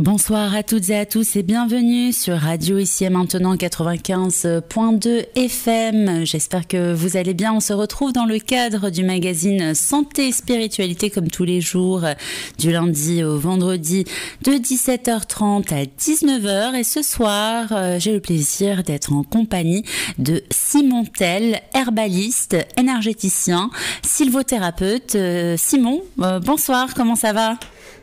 Bonsoir à toutes et à tous et bienvenue sur Radio ici et maintenant 95.2 FM. J'espère que vous allez bien. On se retrouve dans le cadre du magazine Santé et Spiritualité comme tous les jours du lundi au vendredi de 17h30 à 19h et ce soir euh, j'ai le plaisir d'être en compagnie de Simon Tell, herbaliste, énergéticien, sylvothérapeute. Euh, Simon, euh, bonsoir, comment ça va?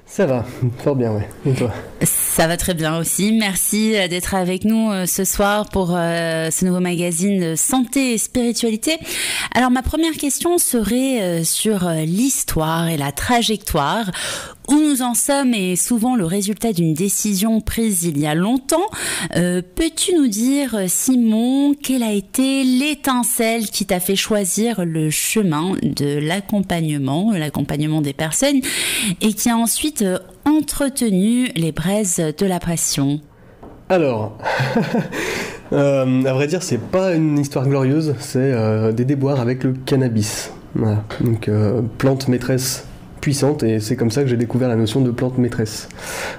Ça va, fort bien, ouais. Et toi Ça va très bien aussi. Merci euh, d'être avec nous euh, ce soir pour euh, ce nouveau magazine Santé et Spiritualité. Alors ma première question serait sur l'histoire et la trajectoire où nous en sommes est souvent le résultat d'une décision prise il y a longtemps. Euh, peux-tu nous dire, Simon, quelle a été l'étincelle qui t'a fait choisir le chemin de l'accompagnement, l'accompagnement des personnes, et qui a ensuite euh, entretenu les braises de la passion? Alors, euh, à vrai dire, c'est pas une histoire glorieuse, c'est des déboires avec le cannabis. Donc, plante maîtresse puissante et c'est comme ça que j'ai découvert la notion de plante maîtresse.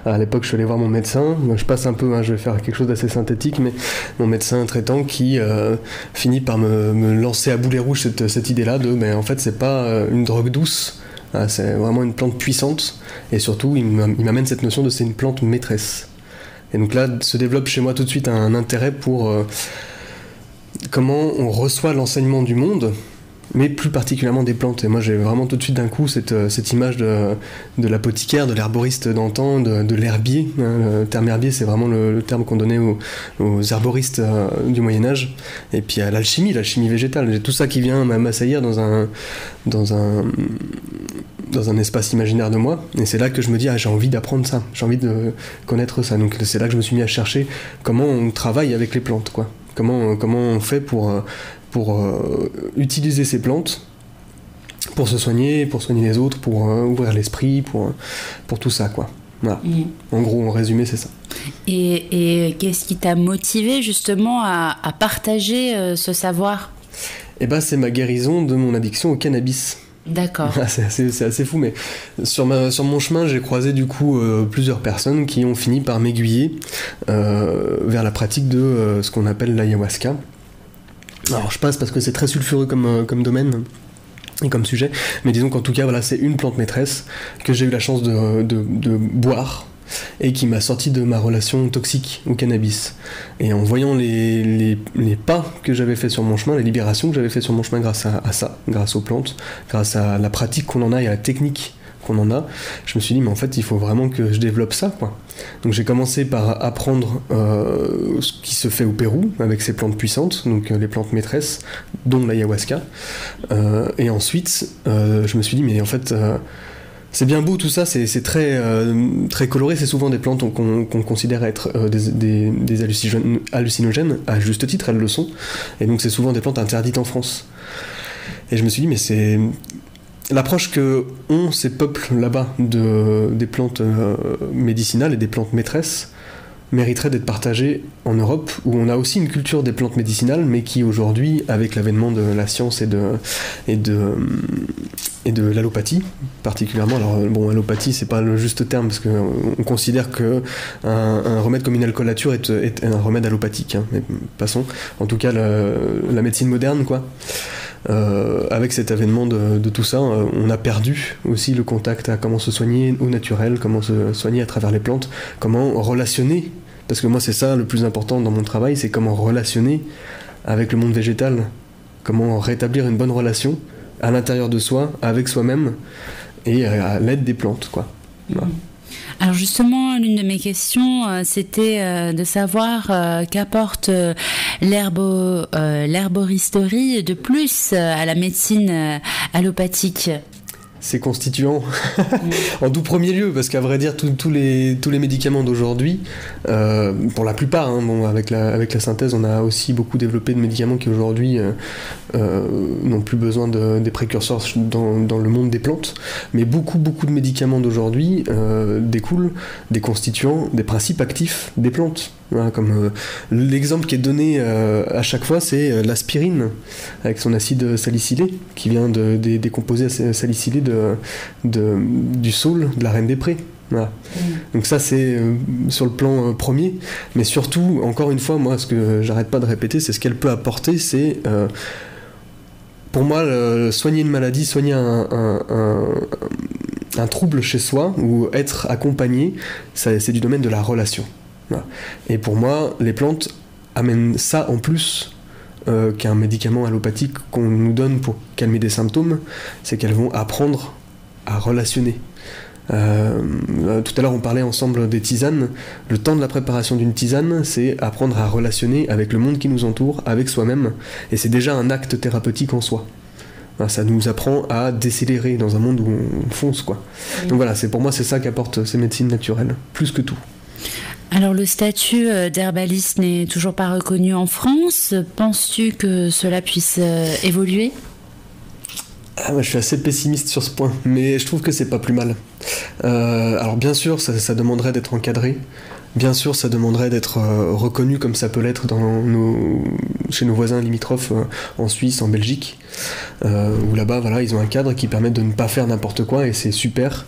À l'époque, je suis allé voir mon médecin. Je passe un peu, hein, je vais faire quelque chose d'assez synthétique, mais mon médecin traitant qui euh, finit par me, lancer à boulet rouge cette, idée-là de, mais en fait, c'est pas euh, une drogue douce. Hein, c'est vraiment une plante puissante et surtout il m'amène cette notion de c'est une plante maîtresse. Et donc là se développe chez moi tout de suite un intérêt pour euh, comment on reçoit l'enseignement du monde mais plus particulièrement des plantes. Et moi, j'ai vraiment tout de suite d'un coup cette, euh, cette image de, de l'apothicaire, de l'herboriste d'antan, de, l'herbier. Hein. Le terme herbier, c'est vraiment le, terme qu'on donnait aux, aux herboristes euh, du Moyen-Âge. Et puis à l'alchimie, l'alchimie végétale. J'ai tout ça qui vient m'assaillir dans un, dans, un, dans un espace imaginaire de moi. Et c'est là que je me dis, ah, j'ai envie d'apprendre ça, j'ai envie de connaître ça. Donc c'est là que je me suis mis à chercher comment on travaille avec les plantes, quoi. Comment, comment on fait pour euh, pour euh, utiliser ces plantes pour se soigner, pour soigner les autres, pour euh, ouvrir l'esprit, pour, pour tout ça, quoi. Voilà. Mm. En gros, en résumé, c'est ça. Et, qu'est-ce qui t'a motivé justement à, partager euh, ce savoir? Eh ben, c'est ma guérison de mon addiction au cannabis. D'accord. C'est assez, fou, mais sur, ma, sur mon chemin, j'ai croisé du coup plusieurs personnes qui ont fini par m'aiguiller vers la pratique de ce qu'on appelle l'ayahuasca. Alors je passe parce que c'est très sulfureux comme, euh, comme domaine et comme sujet, mais disons qu'en tout cas, voilà, c'est une plante maîtresse que j'ai eu la chance de, boire et qui m'a sorti de ma relation toxique au cannabis. Et en voyant les pas que j'avais fait sur mon chemin, les libérations que j'avais fait sur mon chemin grâce à, à, ça, grâce aux plantes, grâce à la pratique qu'on en a et à la technique qu'on en a, je me suis dit, mais en fait, il faut vraiment que je développe ça, quoi. Donc j'ai commencé par apprendre euh, ce qui se fait au Pérou avec ces plantes puissantes, donc euh, les plantes maîtresses, dont l'ayahuasca. Euh, et ensuite, je me suis dit, mais en fait, c'est bien beau tout ça, c'est très, très coloré, c'est souvent des plantes qu'on considère être des, hallucinogènes, à juste titre, elles le sont. Et donc c'est souvent des plantes interdites en France. Et je me suis dit, mais c'est l'approche que ont ces peuples là-bas de, des plantes euh, médicinales et des plantes maîtresses mériterait d'être partagée en Europe, où on a aussi une culture des plantes médicinales, mais qui aujourd'hui, avec l'avènement de la science et de, et de, et de l'allopathie, particulièrement, alors bon, allopathie, c'est pas le juste terme, parce qu'on considère que un, remède comme une alcoolature est, est un remède allopathique, hein, mais passons. En tout cas, la médecine moderne, quoi. Euh, avec cet avènement de, tout ça, euh, on a perdu aussi le contact à comment se soigner au naturel, comment se soigner à travers les plantes, comment relationner. Parce que moi, c'est ça le plus important dans mon travail, c'est comment relationner avec le monde végétal, comment rétablir une bonne relation à l'intérieur de soi, avec soi-même, et à l'aide des plantes, quoi. Alors justement, l'une de mes questions, euh, c'était euh, de savoir euh, qu'apporte l'herboristerie de plus à la médecine allopathique? C'est constituant. En tout premier lieu parce qu'à vrai dire tous les, tous les médicaments d'aujourd'hui euh, pour la plupart hein, bon, avec, la, avec la synthèse on a aussi beaucoup développé de médicaments qui aujourd'hui euh, n'ont plus besoin de, des précurseurs dans, dans, le monde des plantes mais beaucoup beaucoup de médicaments d'aujourd'hui découlent des constituants des principes actifs des plantes comme euh, l'exemple qui est donné euh, à chaque fois, c'est euh, l'aspirine avec son acide salicylé qui vient de, des composés salicylés de, du saule de la reine des prés. Voilà. Donc ça c'est sur le plan premier, mais surtout, encore une fois, moi ce que j'arrête pas de répéter, c'est ce qu'elle peut apporter, c'est pour moi, soigner une maladie, soigner un, un, trouble chez soi ou être accompagné, c'est du domaine de la relation. Et pour moi, les plantes amènent ça en plus euh, qu'un médicament allopathique qu'on nous donne pour calmer des symptômes, c'est qu'elles vont apprendre à relationner. Euh, euh, tout à l'heure, on parlait ensemble des tisanes. Le temps de la préparation d'une tisane, c'est apprendre à relationner avec le monde qui nous entoure, avec soi-même, et c'est déjà un acte thérapeutique en soi. Ça nous apprend à décélérer dans un monde où on fonce, quoi. Donc voilà, c'est pour moi c'est ça qu'apportent ces médecines naturelles, plus que tout. Alors le statut euh, d'herbaliste n'est toujours pas reconnu en France. Penses-tu que cela puisse évoluer? Ah, je suis assez pessimiste sur ce point, mais je trouve que c'est pas plus mal. Euh, alors bien sûr, ça, demanderait d'être encadré. Bien sûr, ça demanderait d'être euh, reconnu comme ça peut l'être chez nos voisins limitrophes euh, en Suisse, en Belgique, où là-bas, voilà, ils ont un cadre qui permet de ne pas faire n'importe quoi et c'est super.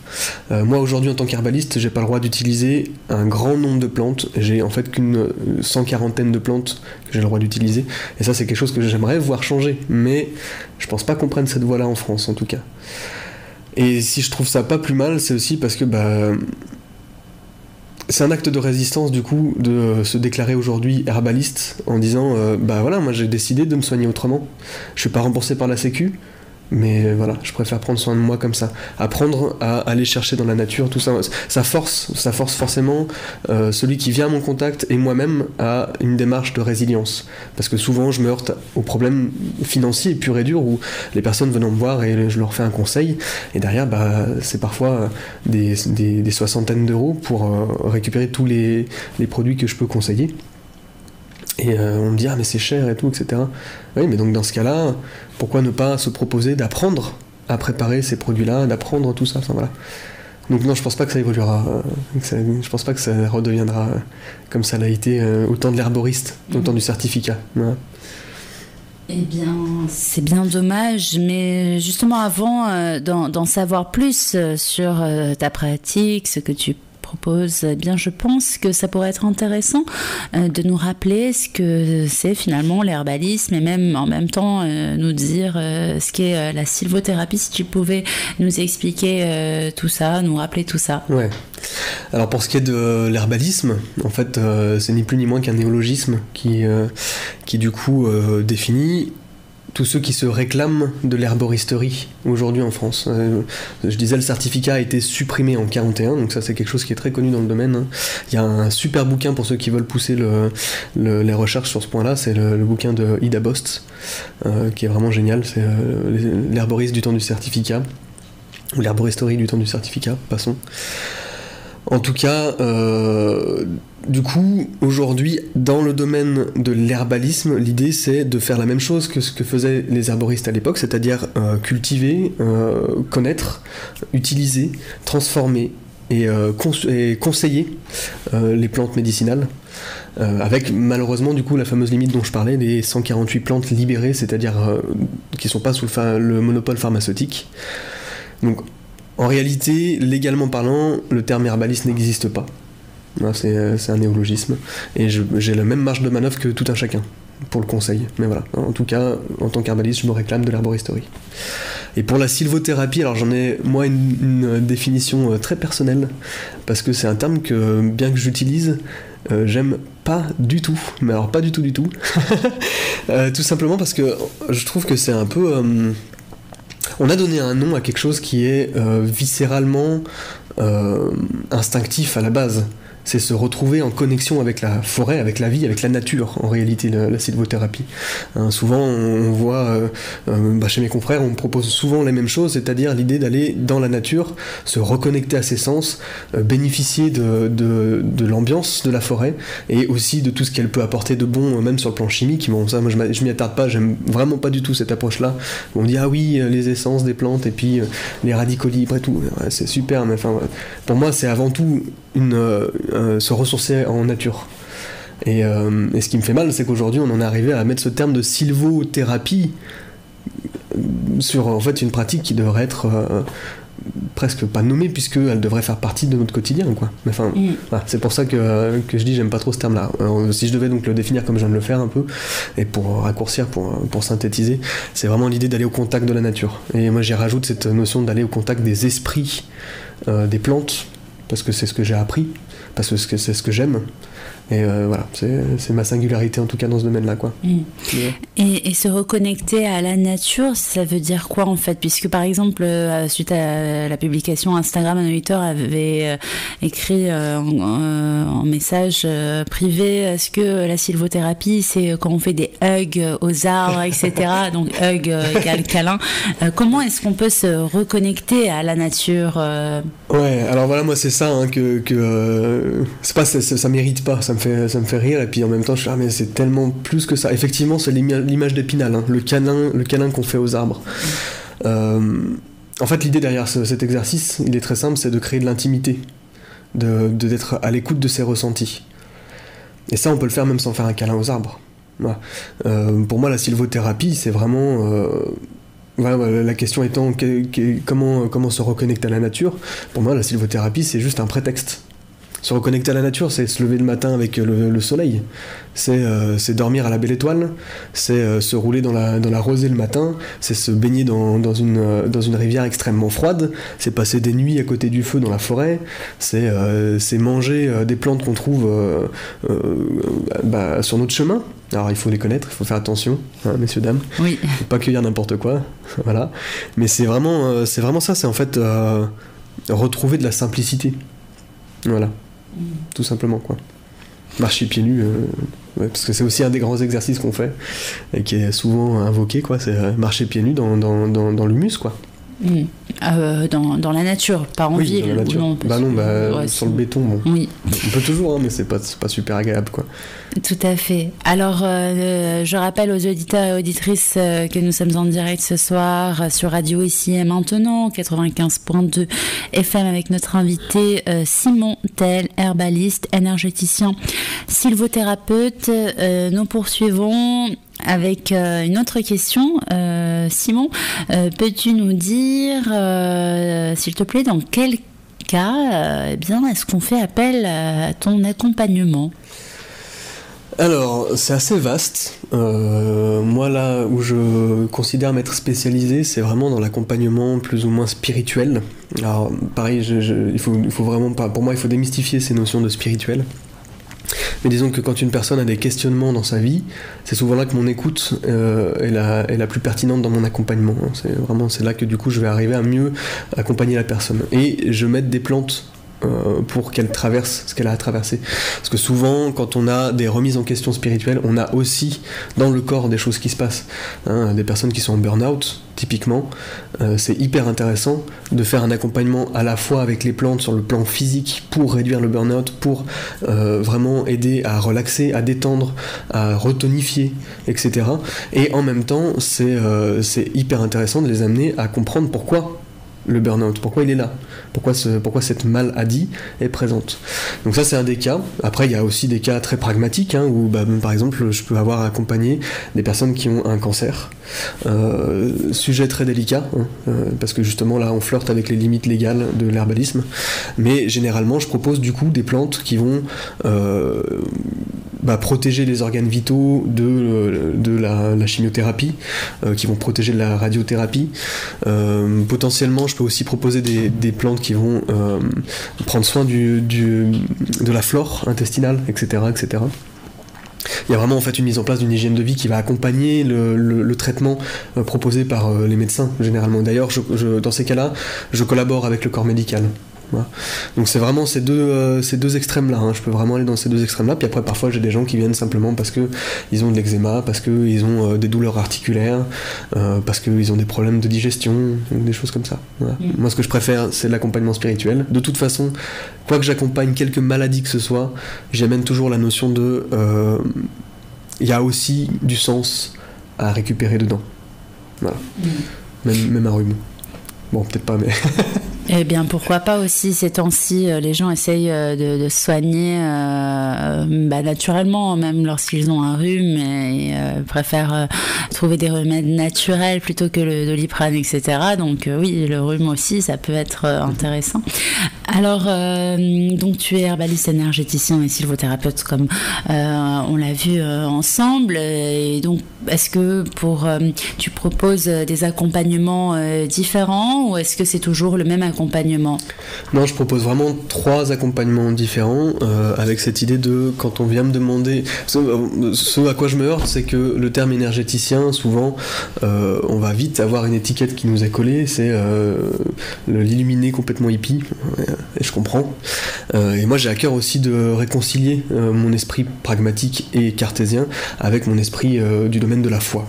moi, aujourd'hui, en tant qu'herbaliste, j'ai pas le droit d'utiliser un grand nombre de plantes. J'ai en fait qu'une cent quarantaine de plantes que j'ai le droit d'utiliser. Et ça, c'est quelque chose que j'aimerais voir changer. Mais je pense pas qu'on prenne cette voie-là en France, en tout cas. Et si je trouve ça pas plus mal, c'est aussi parce que bah, c'est un acte de résistance du coup de se déclarer aujourd'hui herbaliste en disant euh, bah voilà moi j'ai décidé de me soigner autrement. Je suis pas remboursé par la Sécu, mais voilà, je préfère prendre soin de moi comme ça. Apprendre à aller chercher dans la nature, tout ça. Ça force, ça force forcément euh, celui qui vient à mon contact et moi-même à une démarche de résilience. Parce que souvent, je me heurte aux problèmes financiers purs et durs où les personnes venant me voir et je leur fais un conseil. Et derrière, bah, c'est parfois des, des, soixantaines d'euros pour euh, récupérer tous les, les produits que je peux conseiller. Et euh, on me dit, ah, mais c'est cher et tout, etc. Oui, mais donc dans ce cas-là, pourquoi ne pas se proposer d'apprendre à préparer ces produits-là, d'apprendre tout ça enfin, voilà. Donc non, je pense pas que ça évoluera. Euh, je pense pas que ça redeviendra euh, comme ça l'a été au temps de l'herboriste, au temps du certificat. Eh bien, c'est bien dommage, mais justement avant d'en savoir plus sur ta pratique, ce que tu propose, eh bien, je pense que ça pourrait être intéressant euh, de nous rappeler ce que c'est finalement l'herbalisme et même en même temps euh, nous dire euh, ce qu'est la sylvothérapie. Si tu pouvais nous expliquer tout ça, nous rappeler tout ça. Ouais. Alors pour ce qui est de l'herbalisme, en fait, c'est ni plus ni moins qu'un néologisme qui, qui du coup définit tous ceux qui se réclament de l'herboristerie aujourd'hui en France. Euh, je disais, le certificat a été supprimé en 41, donc ça c'est quelque chose qui est très connu dans le domaine. Hein. Il y a un super bouquin pour ceux qui veulent pousser les recherches sur ce point-là, c'est le, bouquin de Ida Bost, euh, qui est vraiment génial, c'est euh, l'herboriste du temps du certificat, ou l'herboristerie du temps du certificat, passons. En tout cas, euh, du coup, aujourd'hui, dans le domaine de l'herbalisme, l'idée c'est de faire la même chose que ce que faisaient les herboristes à l'époque, c'est-à-dire euh, cultiver, euh, connaître, utiliser, transformer et, conseiller les plantes médicinales. avec malheureusement du coup la fameuse limite dont je parlais, les 148 plantes libérées, c'est-à-dire qui ne sont pas sous le monopole pharmaceutique. En réalité, légalement parlant, le terme herbaliste n'existe pas. Euh, c'est un néologisme. Et j'ai la même marge de manœuvre que tout un chacun pour le conseil. Mais voilà, en tout cas, en tant qu'herbaliste, je me réclame de l'herboristerie. Et pour la sylvothérapie, alors j'en ai moi une, définition euh, très personnelle, parce que c'est un terme que, bien que j'utilise, euh, j'aime pas du tout. Mais alors pas du tout du tout. tout simplement parce que je trouve que c'est un peu on a donné un nom à quelque chose qui est euh, viscéralement euh, instinctif à la base c'est se retrouver en connexion avec la forêt, avec la vie, avec la nature, en réalité, la, sylvothérapie. Hein, souvent, on, voit, euh, euh, bah, chez mes confrères, on propose souvent les mêmes choses, c'est-à-dire l'idée d'aller dans la nature, se reconnecter à ses sens, euh, bénéficier de, de, l'ambiance de la forêt, et aussi de tout ce qu'elle peut apporter de bon, même sur le plan chimique. Bon, ça, moi, je m'y attarde pas, j'aime vraiment pas du tout cette approche-là, on dit, ah oui, les essences des plantes, et puis les radicaux libres et tout, c'est super, mais enfin, pour moi, c'est avant tout une, euh, euh, se ressourcer en nature. Euh, et, ce qui me fait mal, c'est qu'aujourd'hui, on en est arrivé à mettre ce terme de sylvothérapie sur en fait une pratique qui devrait être presque pas nommée puisqu'elle devrait faire partie de notre quotidien quoi. Enfin, Mm. voilà, c'est pour ça que, que je dis j'aime pas trop ce terme-là. Alors, si je devais donc le définir comme je viens de le faire un peu et pour raccourcir, pour, pour synthétiser, c'est vraiment l'idée d'aller au contact de la nature. Et moi j'y rajoute cette notion d'aller au contact des esprits euh, des plantes parce que c'est ce que j'ai appris, parce que c'est ce que j'aime. Et euh, voilà, c'est c'est ma singularité en tout cas dans ce domaine-là quoi. Mm. Et, et se reconnecter à la nature, ça veut dire quoi en fait? Puisque par exemple, euh, suite à la publication Instagram, un auditeur avait euh, écrit euh, en, euh, en message euh, privé est-ce que la sylvothérapie, c'est quand on fait des hugs aux arbres, etc. Donc hug égale câlin. Euh, comment est-ce qu'on peut se reconnecter à la nature euh, Ouais, alors voilà, moi c'est ça hein, que, que euh, c'est pas ça, ça- ça mérite pas, ça me ça me fait rire et puis en même temps je suis ah mais c'est tellement plus que ça. Effectivement, c'est l'ima- l'image d'Épinal, hein, le câlin le câlin qu'on fait aux arbres. Euh, en fait, l'idée derrière ce- cet exercice, il est très simple, c'est de créer de l'intimité, de d'être à l'écoute de ses ressentis. Et ça, on peut le faire même sans faire un câlin aux arbres. Euh, pour moi, la sylvothérapie, c'est vraiment euh, la question étant comment, comment se reconnecter à la nature. Pour moi, la sylvothérapie, c'est juste un prétexte. Se reconnecter à la nature, c'est se lever le matin avec le, le soleil. C'est euh, dormir à la belle étoile. C'est euh, se rouler dans la, dans la rosée le matin. C'est se baigner dans, dans, une, euh, dans une rivière extrêmement froide. C'est passer des nuits à côté du feu dans la forêt. C'est euh, manger euh, des plantes qu'on trouve euh, euh, bah, sur notre chemin. Alors il faut les connaître, il faut faire attention, hein, messieurs, dames Oui. faut pas cueillir n'importe quoi, voilà. Mais c'est vraiment, euh, vraiment ça, c'est en fait euh, retrouver de la simplicité, voilà, tout simplement quoi. Marcher pieds nus, euh, parce que c'est aussi un des grands exercices qu'on fait et qui est souvent invoqué quoi, c'est euh, marcher pieds nus dans, dans, dans, dans l'humus quoi. Mm. Euh, dans, dans la nature, pas en oui, ville. ou non, bah non, bah, ouais, sur le sinon- béton, bon. Oui. on peut toujours, hein, mais c'est pas, pas super agréable quoi. Tout à fait. Alors, euh, je rappelle aux auditeurs et auditrices euh, que nous sommes en direct ce soir euh, sur Radio Ici et Maintenant, 95.2 FM avec notre invité euh, Simon Tell, herbaliste, énergéticien, sylvothérapeute. Euh, nous poursuivons avec euh, une autre question. Euh, Simon, euh, peux-tu nous dire, s'il te plaît, dans quel cas eh est-ce qu'on fait appel à ton accompagnement? Alors, c'est assez vaste. Moi, là où je considère m'être spécialisé, c'est vraiment dans l'accompagnement plus ou moins spirituel. Alors, pareil, il, faut, il faut. Pour moi, il faut démystifier ces notions de spirituel. Mais disons que quand une personne a des questionnements dans sa vie, c'est souvent là que mon écoute euh, est, la, plus pertinente dans mon accompagnement. C'est vraiment c'est là que du coup je vais arriver à mieux accompagner la personne. Et je mets des plantes euh, pour qu'elle traverse ce qu'elle a à traverser. Parce que souvent, quand on a des remises en question spirituelles, on a aussi dans le corps des choses qui se passent. Hein, des personnes qui sont en burn-out, typiquement, euh, c'est hyper intéressant de faire un accompagnement à la fois avec les plantes sur le plan physique pour réduire le burn-out, pour euh, vraiment aider à relaxer, à détendre, à retonifier, etc. Et en même temps, c'est c'est hyper intéressant de les amener à comprendre pourquoi le burn-out, pourquoi il est là, pourquoi, ce, pourquoi cette maladie est présente? Donc ça c'est un des cas. Après il y a aussi des cas très pragmatiques hein, où bah, par exemple je peux avoir accompagné des personnes qui ont un cancer. Euh, sujet très délicat hein, euh, parce que justement là on flirte avec les limites légales de l'herbalisme. Mais généralement je propose du coup des plantes qui vont euh, bah, protéger les organes vitaux de, de la, chimiothérapie, euh, qui vont protéger de la radiothérapie. Euh, potentiellement, je peux aussi proposer des, plantes qui vont euh, prendre soin du, de la flore intestinale, etc., etc. Il y a vraiment en fait une mise en place d'une hygiène de vie qui va accompagner le, traitement euh, proposé par euh, les médecins généralement. D'ailleurs, je- dans ces cas-là, je collabore avec le corps médical. Voilà. Donc c'est vraiment ces deux, euh, ces deux extrêmes-là. hein. Je peux vraiment aller dans ces deux extrêmes-là. Puis après, parfois, j'ai des gens qui viennent simplement parce que ils ont de l'eczéma, parce qu'ils ont euh, des douleurs articulaires, euh, parce qu'ils ont des problèmes de digestion, des choses comme ça. Voilà. Mm. Moi, ce que je préfère, c'est l'accompagnement spirituel. De toute façon, quoi que j'accompagne quelques maladies que ce soit, j'amène toujours la notion de. euh, Il y a aussi du sens à récupérer dedans. Voilà. Même, même un rhume. Bon, peut-être pas, mais. Eh bien, pourquoi pas aussi ces temps-ci, euh, les gens essayent de, de soigner bah, naturellement, même lorsqu'ils ont un rhume, et, préfèrent trouver des remèdes naturels plutôt que le doliprane, etc. Donc oui, le rhume aussi, ça peut être intéressant. Alors, donc tu es herbaliste énergéticien et sylvothérapeute, comme on l'a vu ensemble. Et donc, est-ce que pour tu proposes des accompagnements différents ou est-ce que c'est toujours le même accompagnement Non, je propose vraiment trois accompagnements différents euh, avec cette idée de quand on vient me demander. Ce, à quoi je me heurte, c'est que le terme énergéticien, souvent, euh, on va vite avoir une étiquette qui nous est collée, c'est euh, l'illuminé complètement hippie, et je comprends. et moi, j'ai à cœur aussi de réconcilier mon esprit pragmatique et cartésien avec mon esprit du domaine de la foi.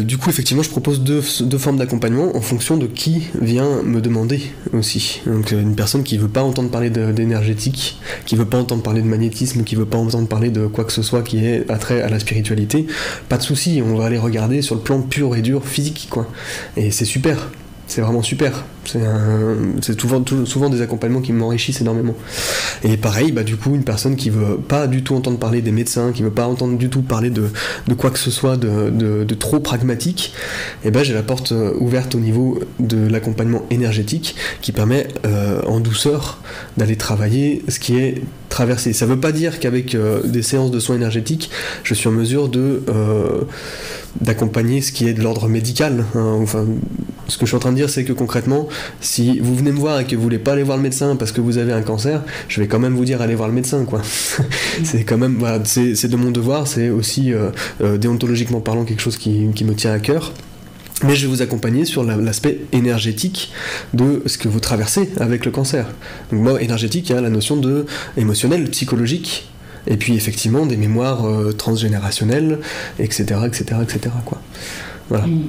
Du coup, effectivement, je propose deux formes d'accompagnement en fonction de qui vient me demander aussi. Donc euh, une personne qui veut pas entendre parler d'énergétique, qui veut pas entendre parler de magnétisme, qui veut pas entendre parler de quoi que ce soit qui est attrait à la spiritualité, pas de souci, on va aller regarder sur le plan pur et dur physique quoi. Et c'est super c'est vraiment super. C'est souvent, des accompagnements qui m'enrichissent énormément. Et pareil, bah, du coup, une personne qui veut pas du tout entendre parler des médecins, qui veut pas entendre du tout parler de, quoi que ce soit de, trop pragmatique, et eh ben j'ai la porte euh, ouverte au niveau de l'accompagnement énergétique qui permet euh, en douceur d'aller travailler ce qui est traversé. Ça veut pas dire qu'avec euh, des séances de soins énergétiques, je suis en mesure de d'accompagner ce qui est de l'ordre médical. Hein. Enfin, ce que je suis en train de dire, c'est que concrètement, si vous venez me voir et que vous voulez pas aller voir le médecin parce que vous avez un cancer, je vais quand même vous dire allez voir le médecin, quoi. c'est quand même, voilà, c'est de mon devoir, c'est aussi euh, euh, déontologiquement parlant quelque chose qui, me tient à cœur. Mais je vais vous accompagner sur l'aspect énergétique de ce que vous traversez avec le cancer. Donc moi, énergétique, il y a la notion de émotionnel, psychologique, et puis effectivement des mémoires euh, transgénérationnelles, etc., etc., etc. Quoi. Mm.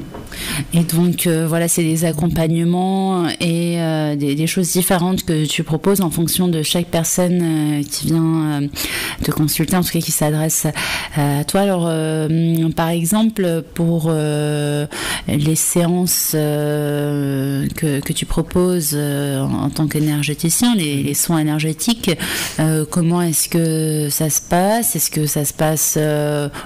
Et donc, euh, voilà, c'est des accompagnements et euh, des, choses différentes que tu proposes en fonction de chaque personne euh, qui vient te consulter, en tout cas qui s'adresse à toi. Alors, par exemple, pour les séances que, tu proposes en, tant qu'énergéticien, les, soins énergétiques, comment est-ce que ça se passe? Est-ce que ça se passe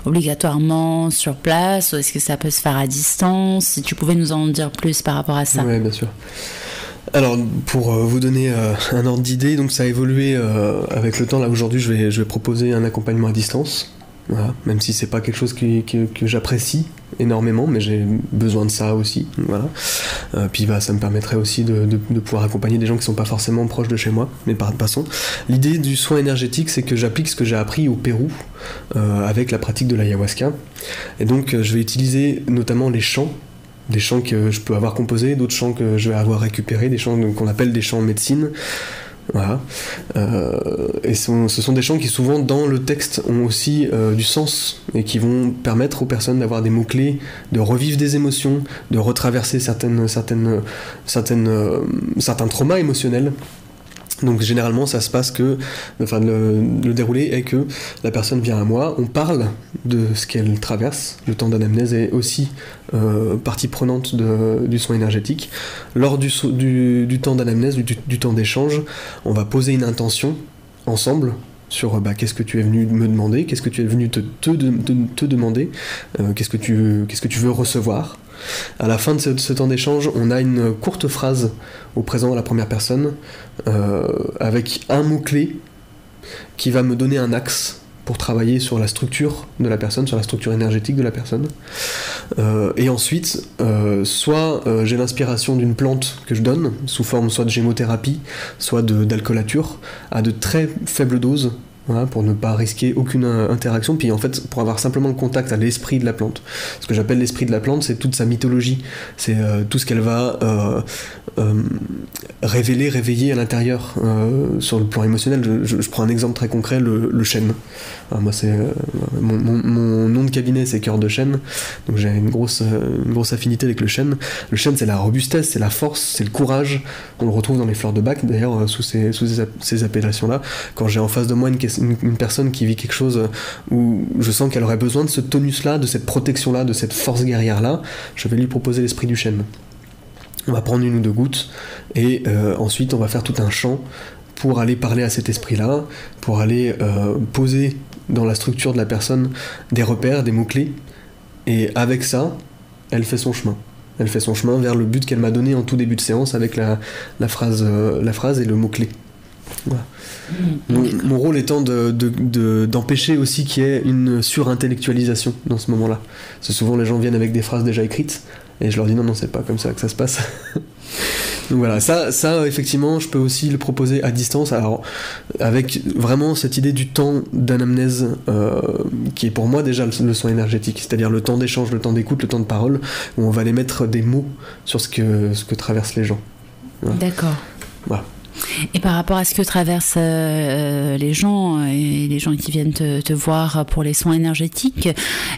obligatoirement sur place ou est-ce que ça peut se faire distance si tu pouvais nous en dire plus par rapport à ça. Oui, bien sûr. Alors, pour euh, vous donner euh, un ordre d'idée, donc ça a évolué euh, avec le temps. Là, aujourd'hui, je vais, je vais proposer un accompagnement à distance. Même si c'est pas quelque chose que j'apprécie énormément, mais j'ai besoin de ça aussi. Voilà. puis bah, ça me permettrait aussi de, de, pouvoir accompagner des gens qui sont pas forcément proches de chez moi, mais par passant. L'idée du soin énergétique, c'est que j'applique ce que j'ai appris au Pérou avec la pratique de l'ayahuasca. Et donc, je vais utiliser notamment les chants des chants que je peux avoir composés, d'autres chants que je vais avoir récupérés, des chants qu'on appelle des chants médecine. Voilà. Euh, et ce sont des chants qui souvent dans le texte ont aussi euh, du sens et qui vont permettre aux personnes d'avoir des mots-clés, de revivre des émotions, de retraverser certaines, certaines, certaines, euh, certains traumas émotionnels donc généralement ça se passe que, le, déroulé est que la personne vient à moi, on parle de ce qu'elle traverse, le temps d'anamnèse est aussi euh, partie prenante du soin énergétique. Lors du, temps d'anamnèse, du, temps d'échange, on va poser une intention ensemble sur bah, qu'est-ce que tu es venu me demander, qu'est-ce que tu es venu te, demander, euh, qu'est-ce que qu'est-ce que tu veux recevoir. À la fin de ce, temps d'échange, on a une courte phrase au présent à la première personne euh, avec un mot-clé qui va me donner un axe pour travailler sur la structure de la personne, sur la structure énergétique de la personne. Euh, et ensuite, euh, soit j'ai l'inspiration d'une plante que je donne, sous forme soit de gémothérapie, soit d'alcoolature, à de très faibles doses, pour ne pas risquer aucune interaction, puis en fait pour avoir simplement le contact à l'esprit de la plante. Ce que j'appelle l'esprit de la plante, c'est toute sa mythologie, c'est euh, tout ce qu'elle va euh, euh, révéler, réveiller à l'intérieur sur le plan émotionnel. Je, prends un exemple très concret, le, chêne. moi, c'est mon, nom de cabinet, c'est cœur de chêne, donc j'ai une grosse, une grosse affinité avec le chêne. Le chêne, c'est la robustesse, c'est la force, c'est le courage. On le retrouve dans les fleurs de bac, d'ailleurs, sous ces, sous ces appellations-là. Quand j'ai en face de moi une question une, personne qui vit quelque chose où je sens qu'elle aurait besoin de ce tonus-là, de cette protection-là, de cette force guerrière-là, je vais lui proposer l'esprit du chêne. On va prendre une ou deux gouttes et ensuite on va faire tout un chant pour aller parler à cet esprit-là, pour aller poser dans la structure de la personne des repères, des mots-clés. Et avec ça, elle fait son chemin. Elle fait son chemin vers le but qu'elle m'a donné en tout début de séance avec la, phrase, euh, la phrase et le mot-clé. Mon, rôle étant d'empêcher de, aussi qu'il y ait une surintellectualisation dans ce moment-là. C'est souvent les gens viennent avec des phrases déjà écrites et je leur dis non, non, c'est pas comme ça que ça se passe. Donc voilà, ça, ça, effectivement, je peux aussi le proposer à distance, alors avec vraiment cette idée du temps d'anamnèse euh, qui est pour moi déjà le, soin énergétique, c'est-à-dire le temps d'échange, le temps d'écoute, le temps de parole, où on va aller mettre des mots sur ce que, ce que traversent les gens. D'accord. Voilà. Et par rapport à ce que traversent euh, les gens euh, et les gens qui viennent te, voir pour les soins énergétiques,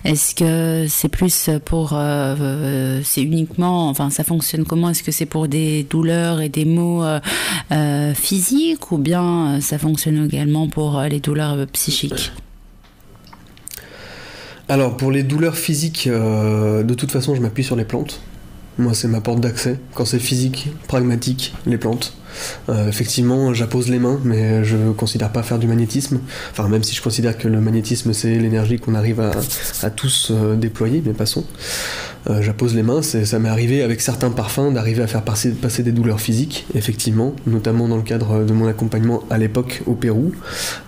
est-ce que c'est plus pour, euh, c'est uniquement, enfin ça fonctionne comment? Est-ce que c'est pour des douleurs et des maux physiques ou bien ça fonctionne également pour les douleurs psychiques? Alors pour les douleurs physiques, de toute façon je m'appuie sur les plantes. Moi, c'est ma porte d'accès. Quand c'est physique, pragmatique, les plantes. Euh, effectivement, j'appose les mains, mais je ne considère pas faire du magnétisme. Enfin, même si je considère que le magnétisme, c'est l'énergie qu'on arrive à, tous euh, déployer, mais passons. Euh, j'appose les mains, ça m'est arrivé avec certains parfums d'arriver à faire passer, passer, des douleurs physiques, effectivement, notamment dans le cadre de mon accompagnement à l'époque au Pérou,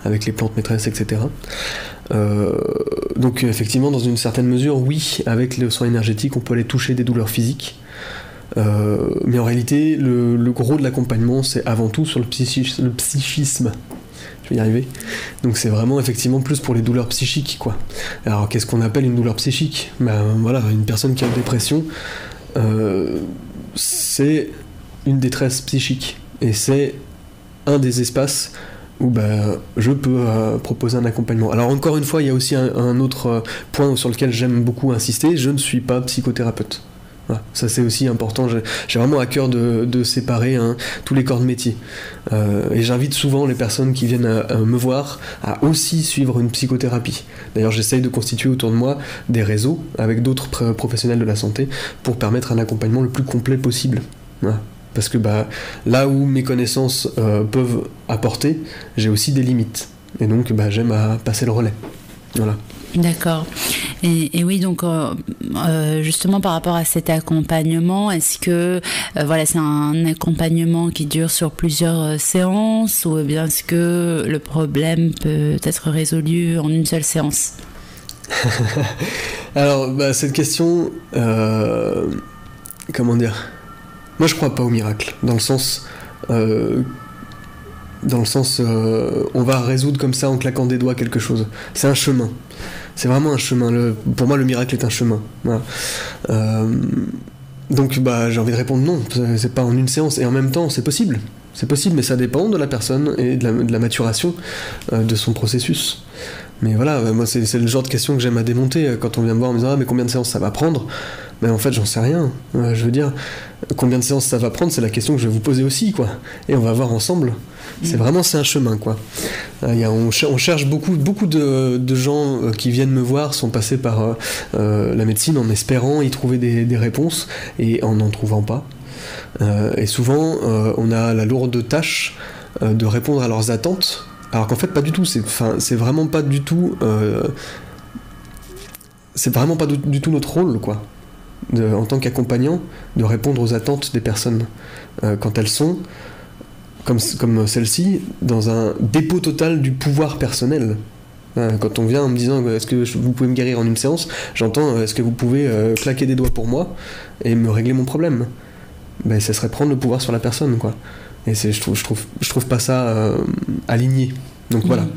avec les plantes maîtresses, etc. donc effectivement, dans une certaine mesure, oui, avec le soin énergétique, on peut aller toucher des douleurs physiques. Euh, mais en réalité, le, gros de l'accompagnement, c'est avant tout sur le, le, psychisme. Je vais y arriver. Donc c'est vraiment effectivement plus pour les douleurs psychiques, quoi. Alors qu'est-ce qu'on appelle une douleur psychique? Ben voilà, une personne qui a une dépression, euh, c'est une détresse psychique. Et c'est un des espaces où ben, je peux euh, proposer un accompagnement. Alors encore une fois, il y a aussi un autre point sur lequel j'aime beaucoup insister, je ne suis pas psychothérapeute ça c'est aussi important. J'ai vraiment à cœur de, séparer hein, tous les corps de métier. Euh, et j'invite souvent les personnes qui viennent me voir à aussi suivre une psychothérapie. D'ailleurs, j'essaye de constituer autour de moi des réseaux avec d'autres professionnels de la santé pour permettre un accompagnement le plus complet possible. Parce que bah, là où mes connaissances euh, peuvent apporter, j'ai aussi des limites. Et donc bah, j'aime à passer le relais. Voilà. D'accord. Et, oui, donc euh, euh, justement par rapport à cet accompagnement, est-ce que euh, voilà, c'est un accompagnement qui dure sur plusieurs séances ou bien est-ce que le problème peut être résolu en une seule séance? Alors, bah, cette question, comment dire? Moi, je crois pas au miracle, dans le sens dans le sens on va résoudre comme ça en claquant des doigts quelque chose. C'est un chemin. C'est vraiment un chemin. Pour moi, le miracle est un chemin. Euh, donc, bah, j'ai envie de répondre non. C'est pas en une séance. Et en même temps, c'est possible. C'est possible, mais ça dépend de la personne et de la, maturation euh, de son processus. Mais voilà, moi, c'est le genre de question que j'aime à démonter euh, quand on vient me voir en me disant ah, mais combien de séances ça va prendre? Mais en fait, j'en sais rien. je veux dire, combien de séances ça va prendre, c'est la question que je vais vous poser aussi, quoi. Et on va voir ensemble. C'est mm. vraiment c'est un chemin quoi. Euh, on, cherche beaucoup beaucoup de, gens euh, qui viennent me voir sont passés par euh, la médecine en espérant y trouver des, réponses et en n'en trouvant pas. et souvent on a la lourde tâche de répondre à leurs attentes alors qu'en fait pas du tout. C'est c'est vraiment pas du tout c'est vraiment pas du, tout notre rôle quoi. En tant qu'accompagnant, de répondre aux attentes des personnes quand elles sont comme, celle-ci dans un dépôt total du pouvoir personnel. Euh, quand on vient en me disant est-ce que vous pouvez me guérir en une séance, j'entends euh, est-ce que vous pouvez euh, claquer des doigts pour moi et me régler mon problème. Ben, ça serait prendre le pouvoir sur la personne, quoi. Et je trouve, je trouve, je trouve pas ça aligné. Donc voilà.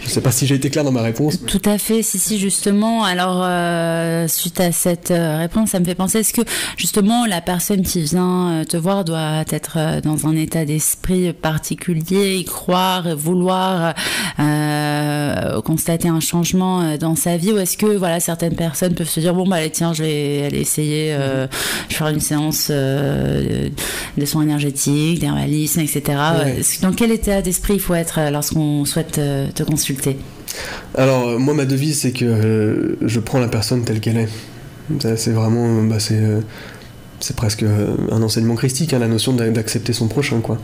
Je ne sais pas si j'ai été clair dans ma réponse. Tout à fait, si, si, justement. Alors, euh, suite à cette euh, réponse, ça me fait penser, est-ce que justement la personne qui vient euh, te voir doit être dans un état d'esprit particulier, y croire, vouloir constater un changement dans sa vie, ou est-ce que voilà certaines personnes peuvent se dire bon bah allez, tiens, je vais aller essayer, je vais faire une séance de soins énergétiques, d'herbalisme, etc. Dans quel état d'esprit il faut être lorsqu'on souhaite te consulter alors, euh, moi, ma devise, c'est que euh, je prends la personne telle qu'elle est. C'est vraiment. Bah, c'est. Euh, c'est presque un enseignement christique, hein, la notion d'accepter son prochain, quoi.